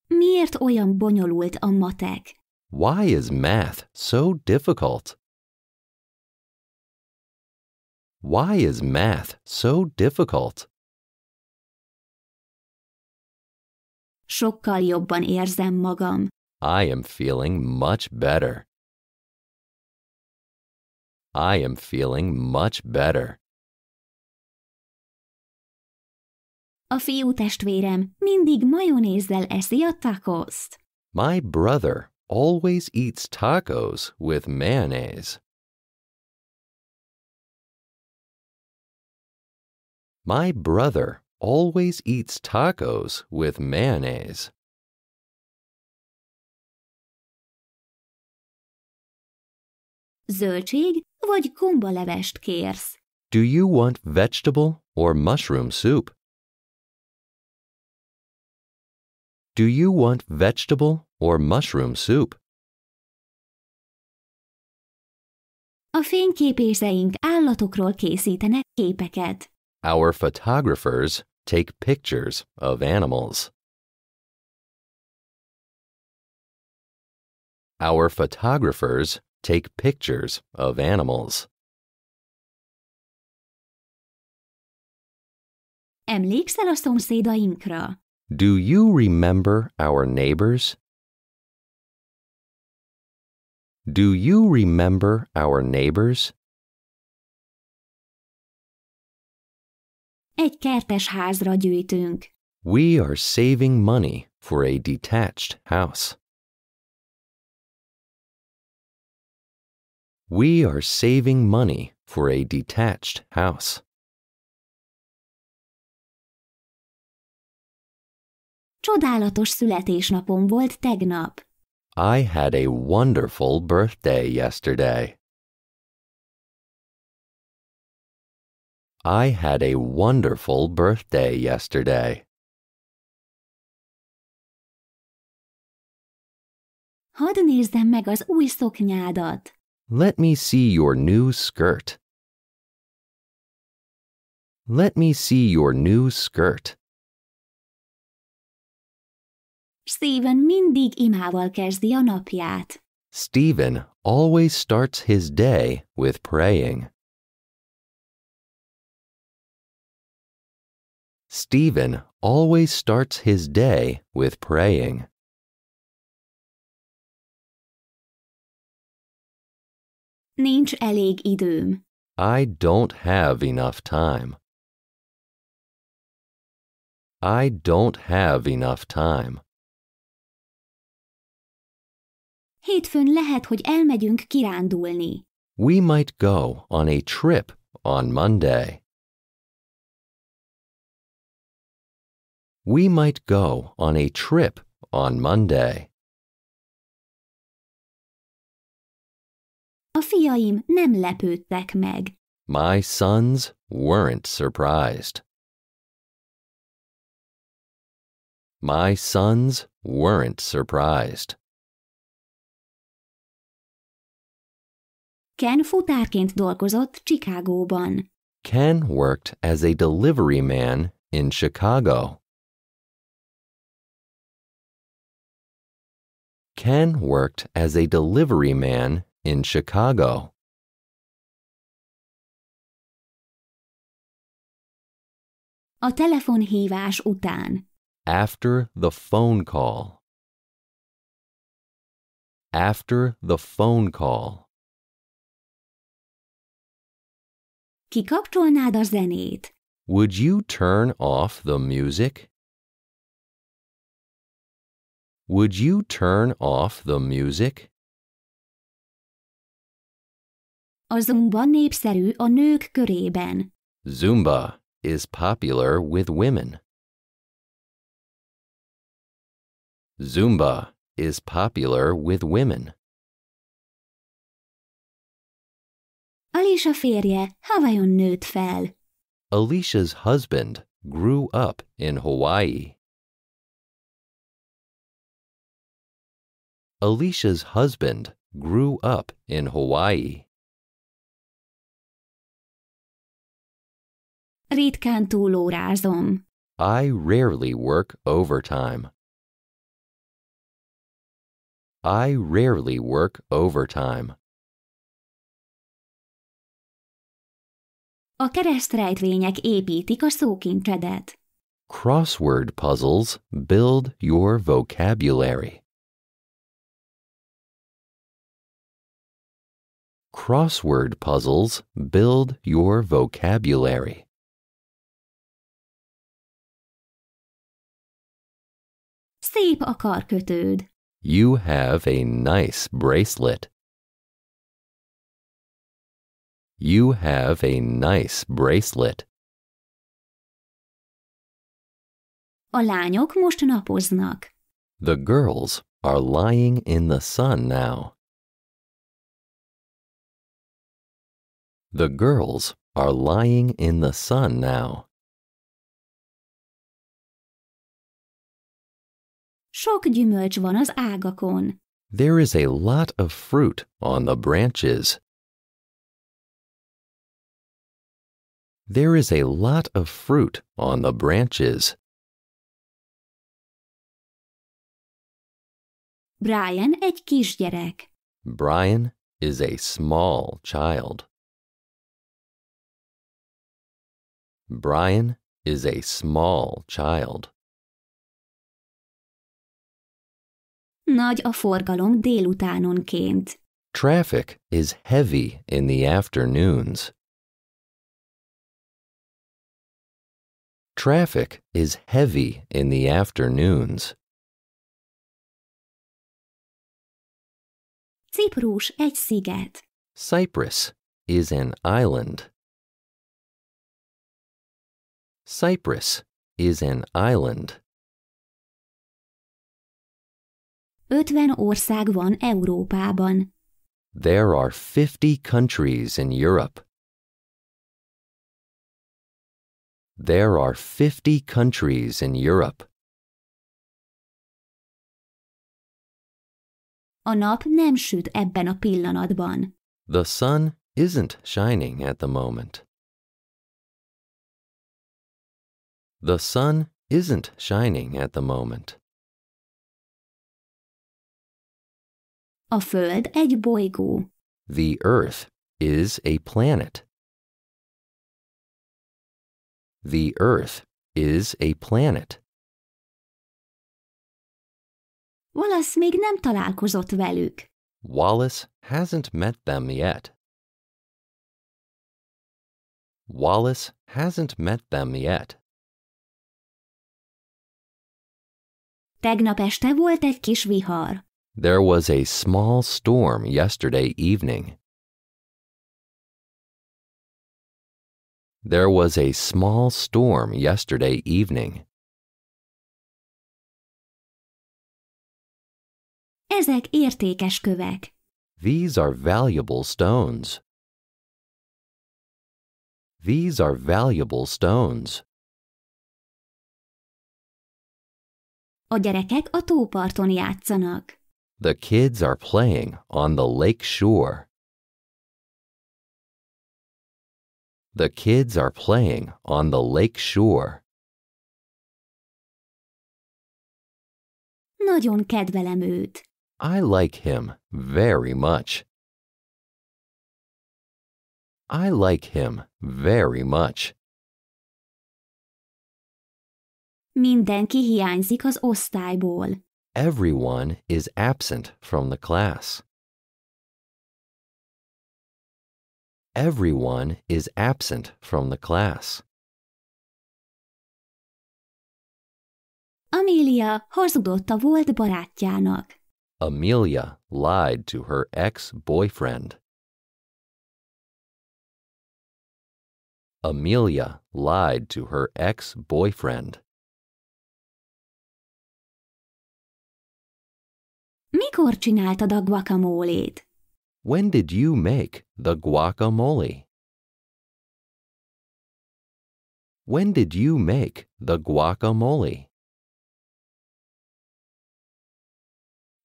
A: Miért olyan bonyolult a matek?
B: Why is math so difficult? Why is math so difficult?
A: Sokkal jobban érzem magam.
B: I am feeling much better. I am feeling much better.
A: A fiú testvérem mindig majonézzel eszi a takoszt.
B: My brother always eats tacos with mayonnaise. My brother always eats tacos with mayonnaise.
A: Zöldség vagy gombalevest kérsz?
B: Do you want vegetable or mushroom soup? Do you want vegetable or mushroom soup?
A: A fényképészeink állatokról készítenek képeket.
B: Our photographers take pictures of animals. Our photographers take pictures of animals.
A: Emlékszel a szomszédainkra?
B: Do you remember our neighbors? Do you remember our neighbors?
A: Egy kertes házra gyűjtünk.
B: We are saving money for a detached house. We are saving money for a detached house.
A: Csodálatos születésnapom volt tegnap.
B: I had a wonderful birthday yesterday. I had a wonderful birthday yesterday.
A: Hadd nézzem meg az új szoknyádat.
B: Let me see your new skirt. Let me see your new skirt.
A: Steven mindig imával kezdi a napját.
B: Stephen always starts his day with praying. Stephen always starts his day with praying.
A: Nincs elég időm.
B: I don't have enough time. I don't have enough time.
A: Hétfőn lehet, hogy elmegyünk kirándulni.
B: We might go on a trip on Monday. We might go on a trip on Monday.
A: A fiaim nem lepődtek meg.
B: My sons weren't surprised. My sons weren't surprised.
A: Ken futárként dolgozott Chicagóban.
B: Ken worked as a delivery man in Chicago. Ken worked as a delivery man in Chicago.
A: A telefonhívás után.
B: After the phone call. After the phone call.
A: Kikapcsolnád a zenét?
B: Would you turn off the music? Would you turn off the music?
A: A zumba népszerű a nők körében.
B: Zumba is popular with women. Zumba is popular with women.
A: Alisa férje Hawaiion nőtt fel.
B: Alicia's husband grew up in Hawaii. Alicia's husband grew up in Hawaii.
A: Ritkán túlórázom.
B: I rarely work overtime. I rarely work overtime.
A: A keresztrejtvények építik a szókincsedet.
B: Crossword puzzles build your vocabulary. Crossword puzzles build your vocabulary.
A: Szép a karkötőd.
B: You have a nice bracelet. You have a nice bracelet.
A: A lányok most napoznak.
B: The girls are lying in the sun now. The girls are lying in the sun now.
A: Sok gyümölcs van az ágakon.
B: There is a lot of fruit on the branches. There is a lot of fruit on the branches.
A: Brian egy kisgyerek.
B: Brian is a small child. Brian is a small child.
A: Nagy a forgalom délutánonként.
B: Traffic is heavy in the afternoons. Traffic is heavy in the afternoons.
A: Ciprus egy sziget.
B: Cyprus is an island. Cyprus is an island.
A: 50 ország van Európában.
B: There are 50 countries in Europe. There are 50 countries in Europe.
A: A nap nem süt ebben a pillanatban.
B: The sun isn't shining at the moment. The sun isn't shining at the moment.
A: A Föld egy bolygó.
B: The earth is a planet. The earth is a planet.
A: Valasz még nem találkozott velük.
B: Wallace hasn't met them yet. Wallace hasn't met them yet.
A: Tegnap este volt egy kis vihar.
B: There was a small storm yesterday evening. There was a small storm yesterday evening.
A: Ezek értékes kövek.
B: These are valuable stones. These are valuable stones.
A: A gyerekek a tóparton játszanak.
B: The kids are playing on the lake shore. The kids are playing on the lake shore.
A: Nagyon kedvelem őt.
B: I like him very much. I like him very much.
A: Mindenki hiányzik az osztályból.
B: Everyone is absent from the class. Everyone is absent from the class.
A: Amelia hazudott a volt barátjának.
B: Amelia lied to her ex boyfriend. Amelia lied to her ex
A: Mikor csináltad a guacamolét?
B: When did you make the guacamole? When did you make the guacamole?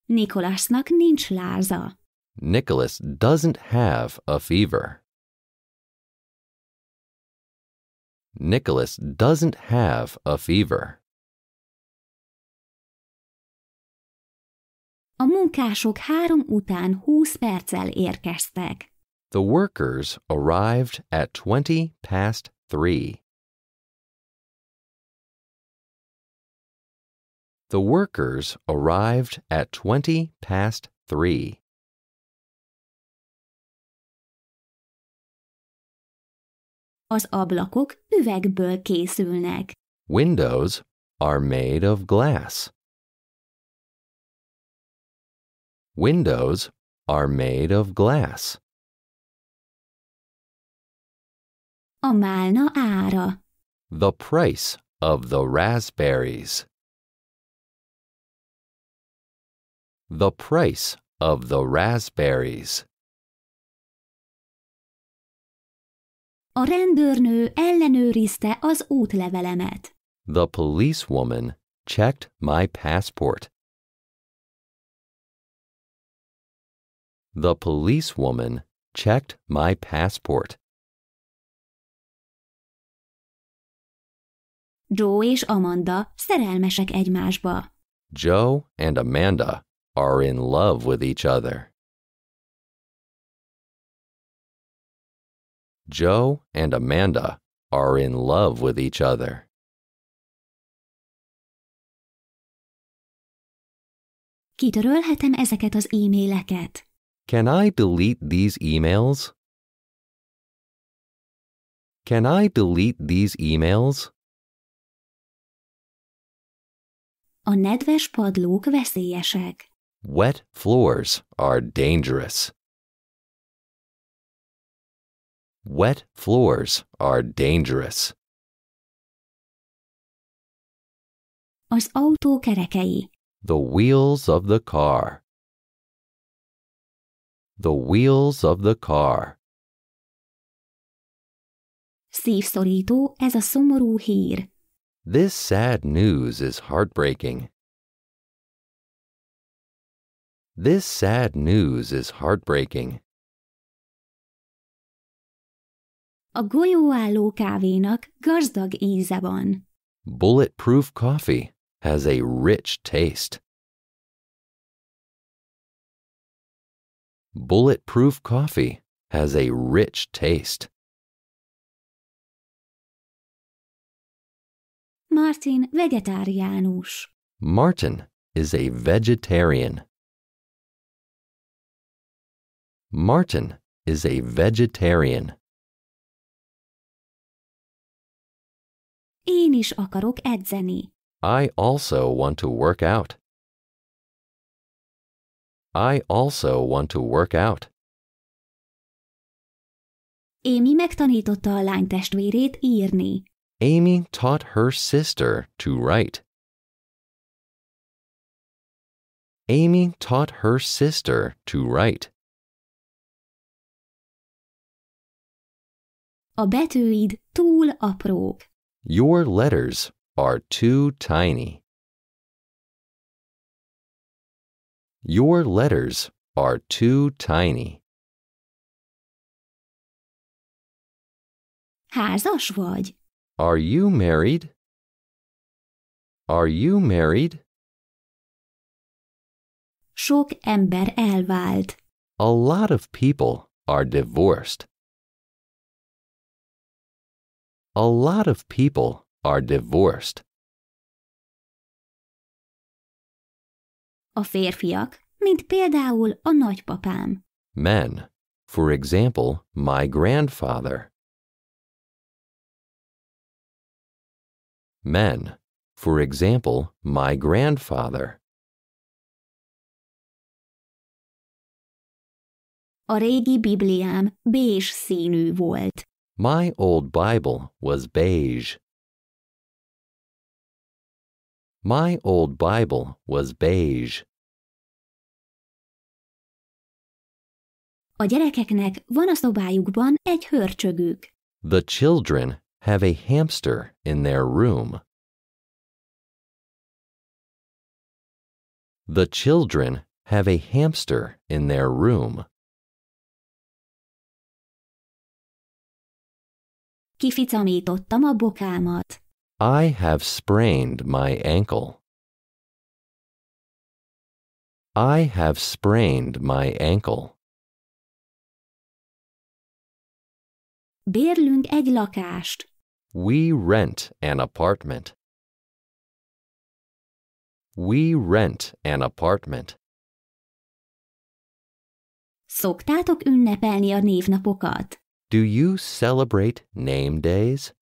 A: Nikolasnak nincs láza.
B: Nicholas doesn't have a fever. Nicholas doesn't have a fever.
A: A munkások három után 20 perccel érkeztek.
B: The workers arrived at 20 past 3. The workers arrived at 20 past 3.
A: Az ablakok üvegből készülnek.
B: Windows are made of glass. Windows are made of glass.
A: A málna ára.
B: The price of the raspberries. The price of the raspberries.
A: A rendőrnő ellenőrizte az útlevelemet.
B: The policewoman checked my passport. The policewoman checked my passport.
A: Joe és Amanda szerelmesek egymásba.
B: Joe and Amanda are in love with each other. Joe and Amanda are in love with each other.
A: Kitörölhetem ezeket az e-maileket.
B: Can I delete these emails? Can I delete these emails?
A: A nedves padlók veszélyesek.
B: Wet floors are dangerous. Wet floors are dangerous.
A: Az autó kerekei.
B: The wheels of the car. The wheels of the car.
A: Szívszorító ez a szomorú hír.
B: This sad news is heartbreaking. This sad news is heartbreaking.
A: A golyóálló kávénak gazdag íze van.
B: Bulletproof coffee has a rich taste. Bulletproof coffee has a rich taste.
A: Martin vegetáriánus.
B: Martin is a vegetarian. Martin is a vegetarian.
A: Én is akarok edzeni.
B: I also want to work out. I also want to work out.
A: Émi megtanította a lány testvérét írni.
B: Amy taught her sister to write. Amy taught her sister to write.
A: A betűid túl aprók.
B: Your letters are too tiny. Your letters are too tiny.
A: Házas vagy?
B: Are you married? Are you married?
A: Sok ember elvált.
B: A lot of people are divorced. A lot of people are divorced.
A: A férfiak, mint például a nagypapám.
B: Men, for example, my grandfather. Men, for example, my grandfather.
A: A régi Bibliám bés színű volt.
B: My old Bible was beige. My old Bible was beige.
A: A gyerekeknek van a szobájukban egy hörcsögük.
B: The children have a hamster in their room. The children have a hamster in their room.
A: Kificamítottam a bokámat.
B: I have sprained my ankle. I have sprained my ankle.
A: Bérlünk egy lakást.
B: We rent an apartment. We rent an apartment.
A: Szoktátok ünnepelni a névnapokat?
B: Do you celebrate name days?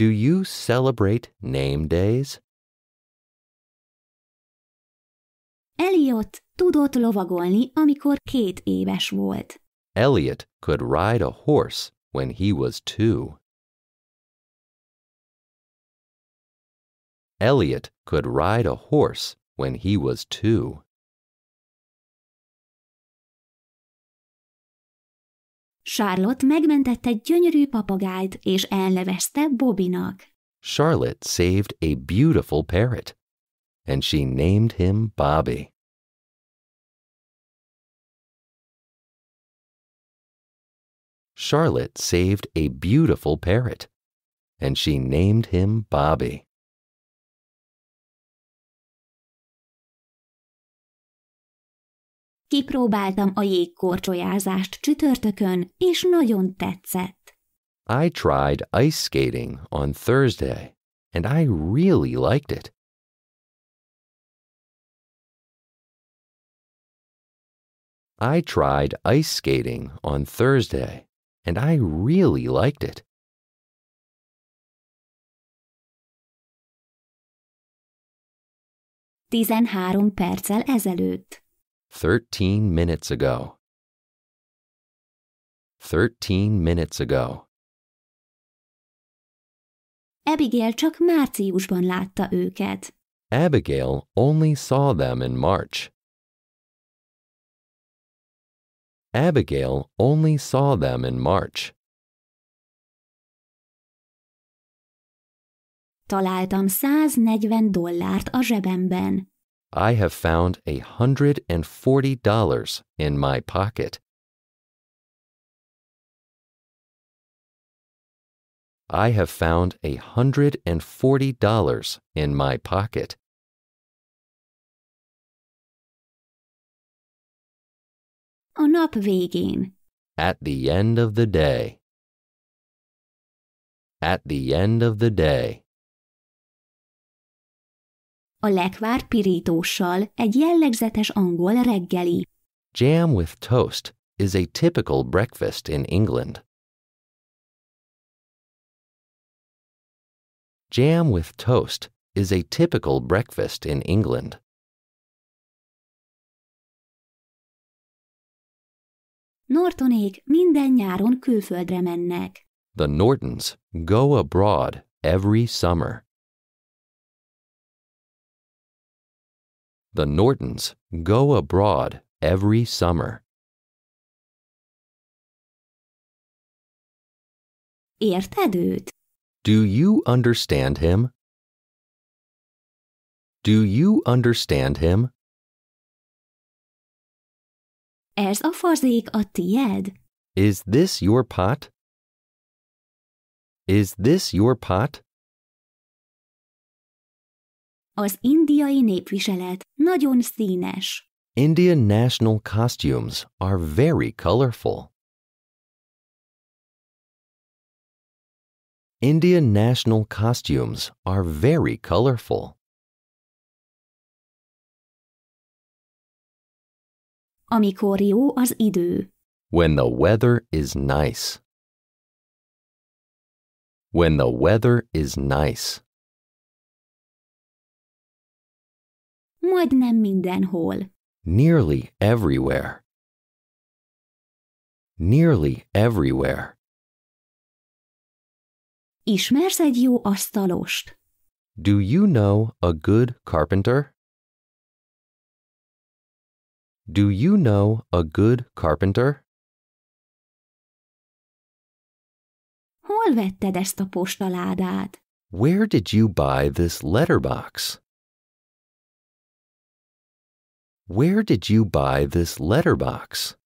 B: Do you celebrate name days?
A: Elliot tudott lovagolni, amikor két éves volt.
B: Elliot could ride a horse when he was two. Elliot could ride a horse when he was two.
A: Charlotte megmentett egy gyönyörű papagájt, és elnevezte Bobinak.
B: Charlotte saved a beautiful parrot, and she named him Bobby. Charlotte saved a beautiful parrot, and she named him Bobby.
A: Kipróbáltam a jégkorcsolyázást csütörtökön, és nagyon tetszett.
B: I tried ice skating on Thursday, and I really liked it. I tried ice skating on Thursday, and I really liked it.
A: Tizenhárom perccel ezelőtt.
B: 13 minutes ago. 13 minutes ago.
A: Abigail csak márciusban látta őket.
B: Abigail only saw them in March. Abigail only saw them in March.
A: Találtam 140 dollárt a zsebemben.
B: I have found a hundred and forty dollars in my pocket. I have found a hundred and forty dollars in my pocket.
A: A nap végén.
B: At the end of the day. At the end of the day.
A: A lekvár pirítóssal egy jellegzetes angol reggeli.
B: Jam with toast is a typical breakfast in England. Jam with toast is a typical breakfast in England.
A: Nortonék minden nyáron külföldre mennek.
B: The Nortons go abroad every summer. The Nortons go abroad every summer.
A: Érted őt?
B: Do you understand him? Do you understand him?
A: Ez a fazék a tied?
B: Is this your pot? Is this your pot?
A: Az indiai népviselet nagyon színes.
B: Indian national costumes are very colorful. Indian national costumes are very colorful.
A: Amikor jó az idő.
B: When the weather is nice. When the weather is nice.
A: Majdnem mindenhol.
B: Nearly everywhere. Nearly everywhere.
A: Ismersz egy jó asztalost?
B: Do you know a good carpenter? Do you know a good carpenter?
A: Hol vetted ezt a postaládát?
B: Where did you buy this letterbox? Where did you buy this letterbox?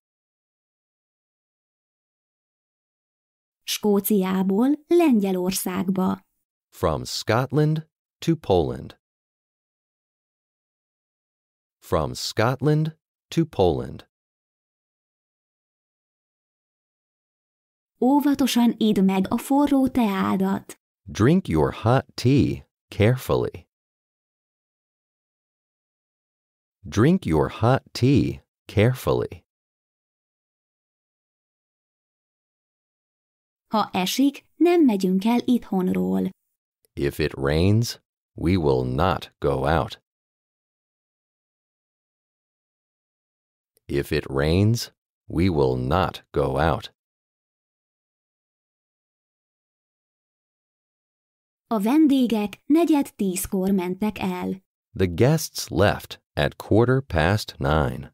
A: Skóciából Lengyelországba.
B: From Scotland to Poland. From Scotland to Poland.
A: Óvatosan idd meg a forró teádat.
B: Drink your hot tea carefully. Drink your hot tea carefully.
A: Ha esik, nem megyünk el itthonról.
B: If it rains, we will not go out. If it rains, we will not go out.
A: A vendégek negyed tízkor mentek el.
B: The guests left at quarter past nine.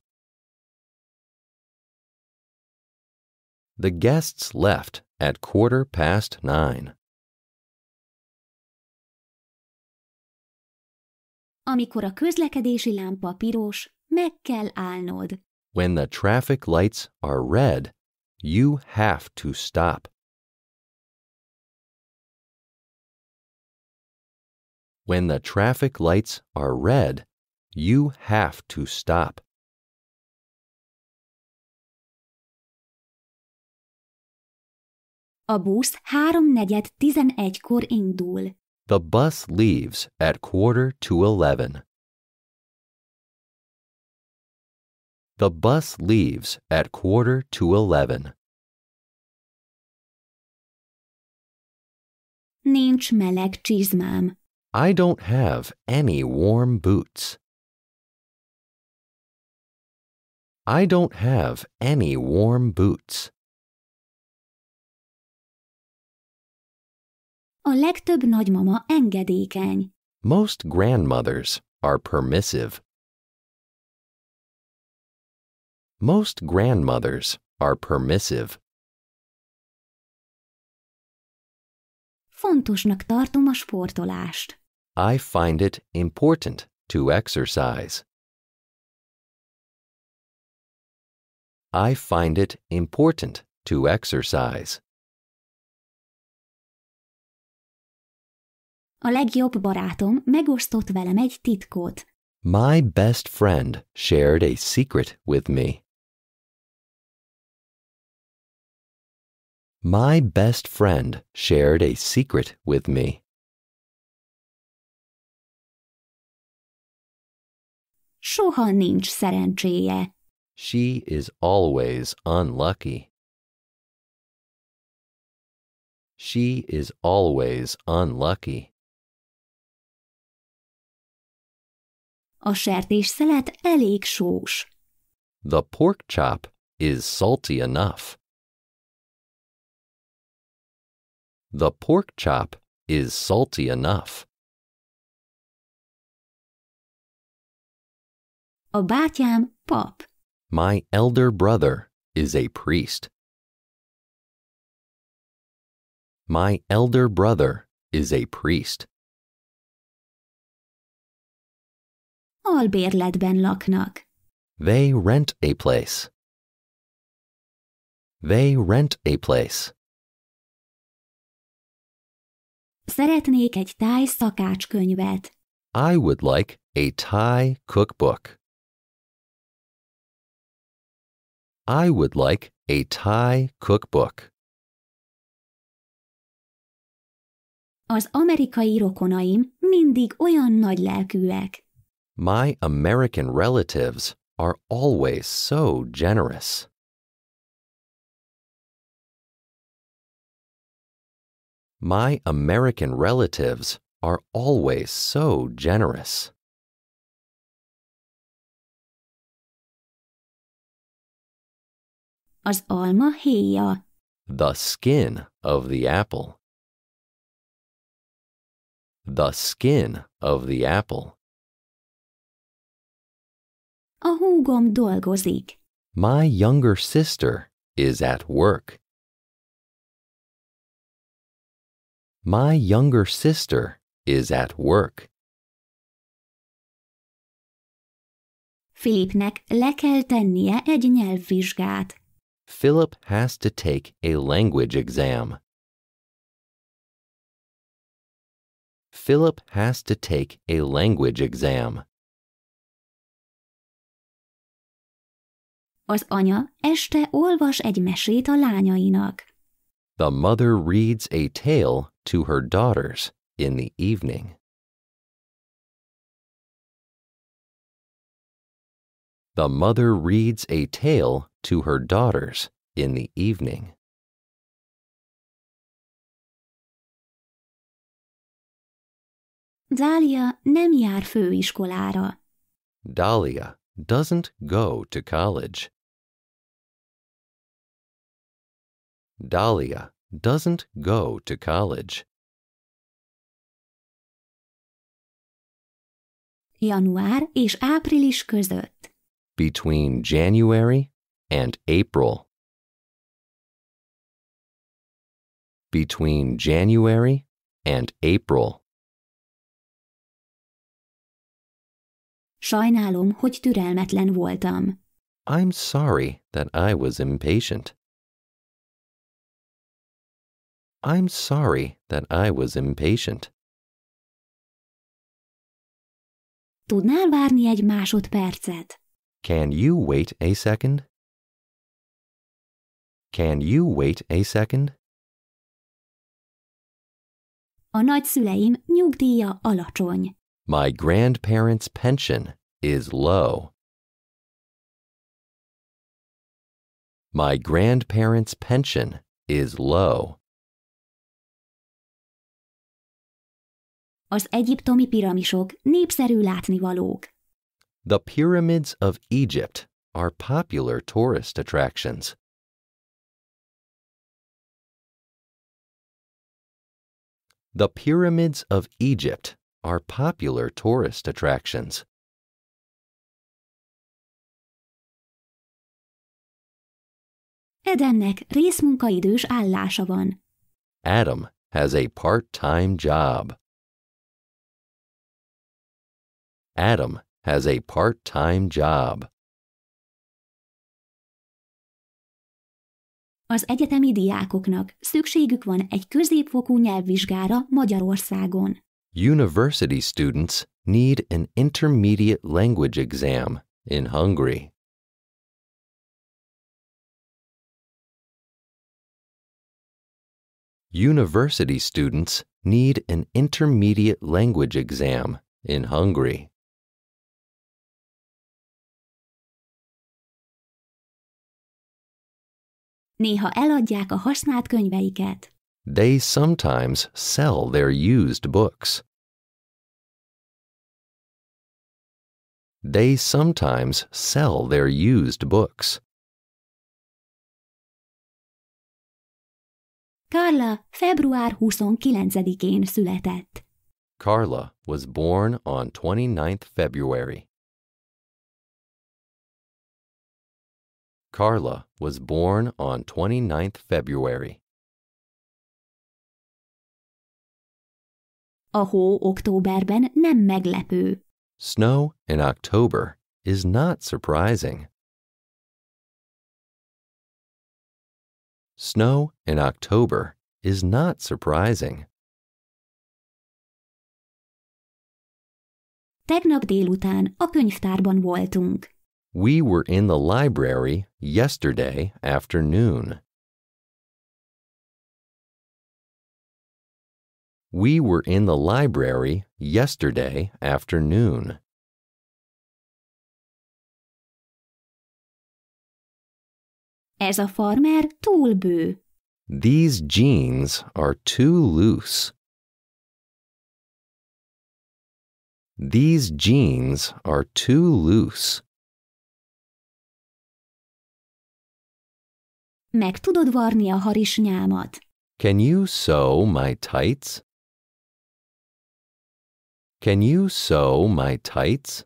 B: The guests left at quarter past nine.
A: Amikor a közlekedési lámpa piros, meg kell állnod.
B: When the traffic lights are red, you have to stop. When the traffic lights are red, you have to stop.
A: A busz háromnegyed tizenegykor indul.
B: The bus leaves at quarter to eleven. The bus leaves at quarter to eleven.
A: Nincs meleg csizmám.
B: I don't have any warm boots. I don't have any warm boots.
A: A legtöbb nagymama engedékeny.
B: Most grandmothers are permissive. Most grandmothers are permissive.
A: Fontosnak tartom a sportolást.
B: I find it important to exercise. I find it important to exercise.
A: A legjobb barátom megosztott velem egy titkot.
B: My best friend shared a secret with me. My best friend shared a secret with me.
A: Soha nincs szerencséje.
B: She is always unlucky. She is always unlucky.
A: A sertésszelet elég sós.
B: The pork chop is salty enough. The pork chop is salty enough.
A: A bátyám pap.
B: My elder brother is a priest. My elder brother is a priest.
A: Albérletben laknak.
B: They rent a place. They rent a place.
A: Szeretnék egy thai szakácskönyvet.
B: I would like a Thai cookbook. I would like a Thai cookbook.
A: Az amerikai rokonaim mindig olyan nagy lelkűek.
B: My American relatives are always so generous. My American relatives are always so generous.
A: Az alma héja.
B: The skin of the apple. The skin of the apple.
A: A húgom dolgozik.
B: My younger sister is at work. My younger sister is at work.
A: Filipnek le kell tennie egy nyelvvizsgát.
B: Philip has to take a language exam. Philip has to take a language exam.
A: Az anya este olvas egy mesét a lányainak.
B: The mother reads a tale to her daughters in the evening. The mother reads a tale to her daughters in the evening.
A: Dália nem jár főiskolára.
B: Dahlia doesn't go to college. Dahlia doesn't go to college.
A: Január és április között.
B: Between January and April. Between January and April.
A: Sajnálom, hogy türelmetlen voltam.
B: I'm sorry that I was impatient. I'm sorry that I was impatient.
A: Tudnál várni egy másodpercet?
B: Can you wait a second? Can you wait a second?
A: A nagyszüleim nyugdíja alacsony.
B: My grandparents' pension is low. My grandparents' pension is low.
A: Az egyiptomi piramisok népszerű látnivalók.
B: The pyramids of Egypt are popular tourist attractions. The pyramids of Egypt are popular tourist attractions.
A: Edennek részmunkaidős állása van.
B: Adam has a part time job. Adam has a part time job.
A: Az egyetemi diákoknak szükségük van egy középfokú nyelvvizsgára Magyarországon.
B: University students need an intermediate language exam in Hungary. University students need an intermediate language exam in Hungary.
A: Néha eladják a használt könyveiket.
B: They sometimes sell their used books. They sometimes sell their used books.
A: Carla február 29-én született.
B: Carla was born on 29th February. Carla was born on 29th February.
A: A hó októberben nem meglepő.
B: Snow in October is not surprising. Snow in October is not surprising.
A: Tegnap délután a könyvtárban voltunk.
B: We were in the library yesterday afternoon. We were in the library yesterday afternoon.
A: Ez a farmer túl bő.
B: These jeans are too loose. These jeans are too loose.
A: Meg tudod varni a harisnyámat.
B: Can you sew my tights? Can you sew my tights?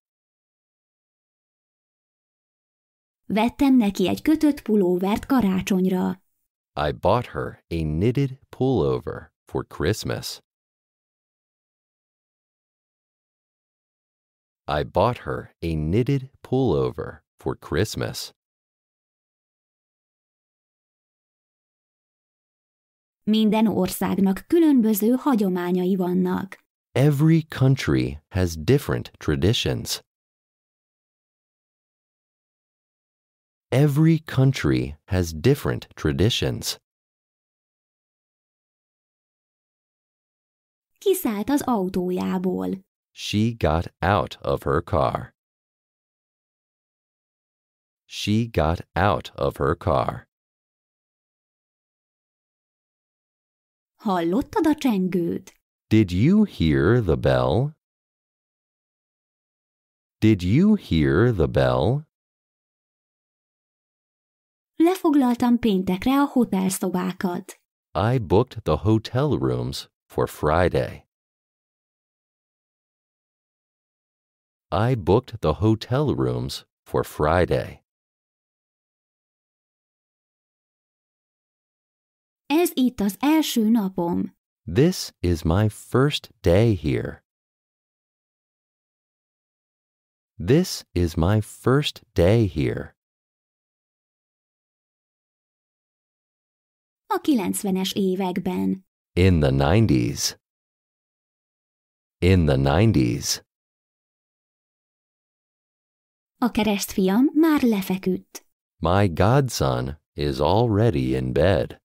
A: Vettem neki egy kötött pulóvert karácsonyra.
B: I bought her a knitted pullover for Christmas. I bought her a knitted pullover for Christmas.
A: Minden országnak különböző hagyományai vannak.
B: Every country has different traditions. Every country has different traditions.
A: Kiszállt az autójából.
B: She got out of her car. She got out of her car.
A: Hallottad a csengőt?
B: Did you hear the bell? Did you hear the bell?
A: Lefoglaltam péntekre a hotelszobákat.
B: I booked the hotel rooms for Friday. I booked the hotel rooms for Friday.
A: Ez itt az első napom.
B: This is my first day here. This is my first day here.
A: A 90-es években.
B: In the 90s. In the 90s.
A: A keresztfiam már lefeküdt.
B: My godson is already in bed.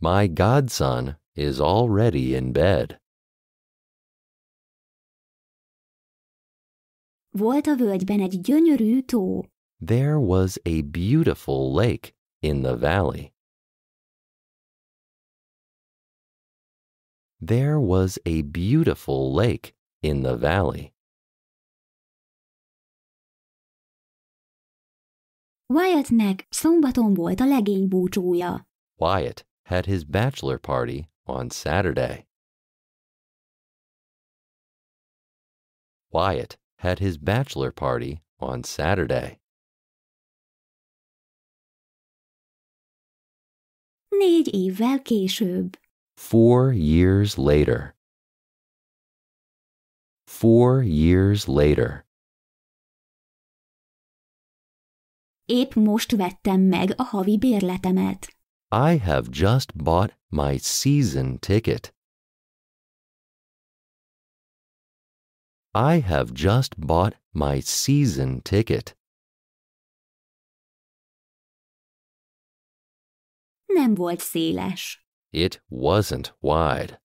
B: My godson is already in bed.
A: Volt a völgyben egy gyönyörű tó.
B: There was a beautiful lake in the valley. There was a beautiful lake in the valley.
A: Wyattnek szombaton volt a legény búcsúja.
B: Wyatt had his bachelor party on Saturday. Wyatt had his bachelor party on Saturday.
A: Négy évvel később.
B: Four years later. Four years later.
A: Épp most vettem meg a havi bérletemet.
B: I have just bought my season ticket. I have just bought my season ticket.
A: Nem volt széles.
B: It wasn't wide.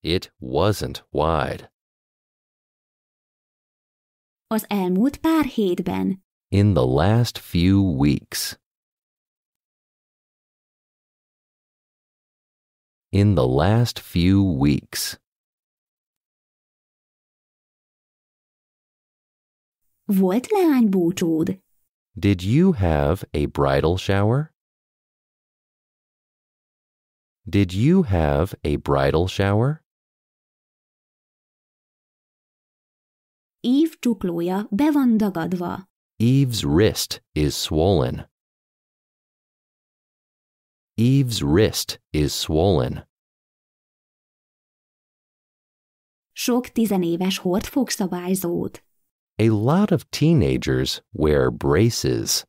B: It wasn't wide.
A: Az elmúlt pár hétben.
B: In the last few weeks. In the last few weeks.
A: Volt leánybúcsód.
B: Did you have a bridal shower? Did you have a bridal shower?
A: Ív csuklója be van dagadva.
B: Eve's wrist is swollen. Eve's wrist is swollen.
A: Sok tizenéves hord fogszabályzót.
B: A lot of teenagers wear braces.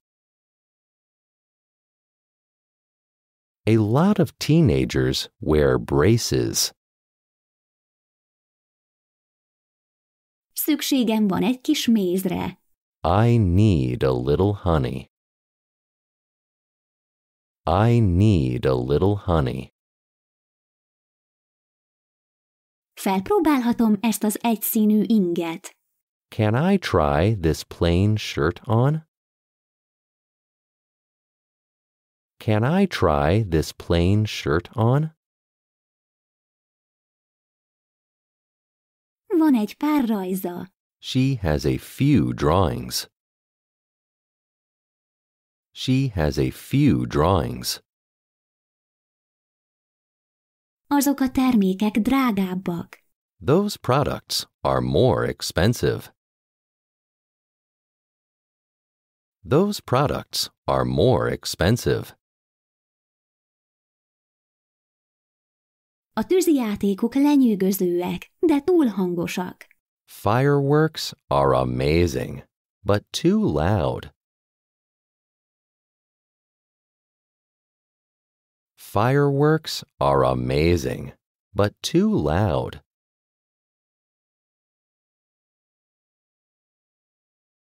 B: A lot of teenagers wear braces.
A: Szükségem van egy kis mézre.
B: I need a little honey. I need a little honey.
A: Felpróbálhatom ezt az egyszínű inget.
B: Can I try this plain shirt on? Can I try this plain shirt on?
A: Van egy pár rajza.
B: She has a few drawings. She has a few drawings.
A: Azok a termékek drágábbak.
B: Those products are more expensive. Those products are more expensive.
A: A tűzijátékok lenyűgözőek, de túl hangosak.
B: Fireworks are amazing, but too loud. Fireworks are amazing, but too loud.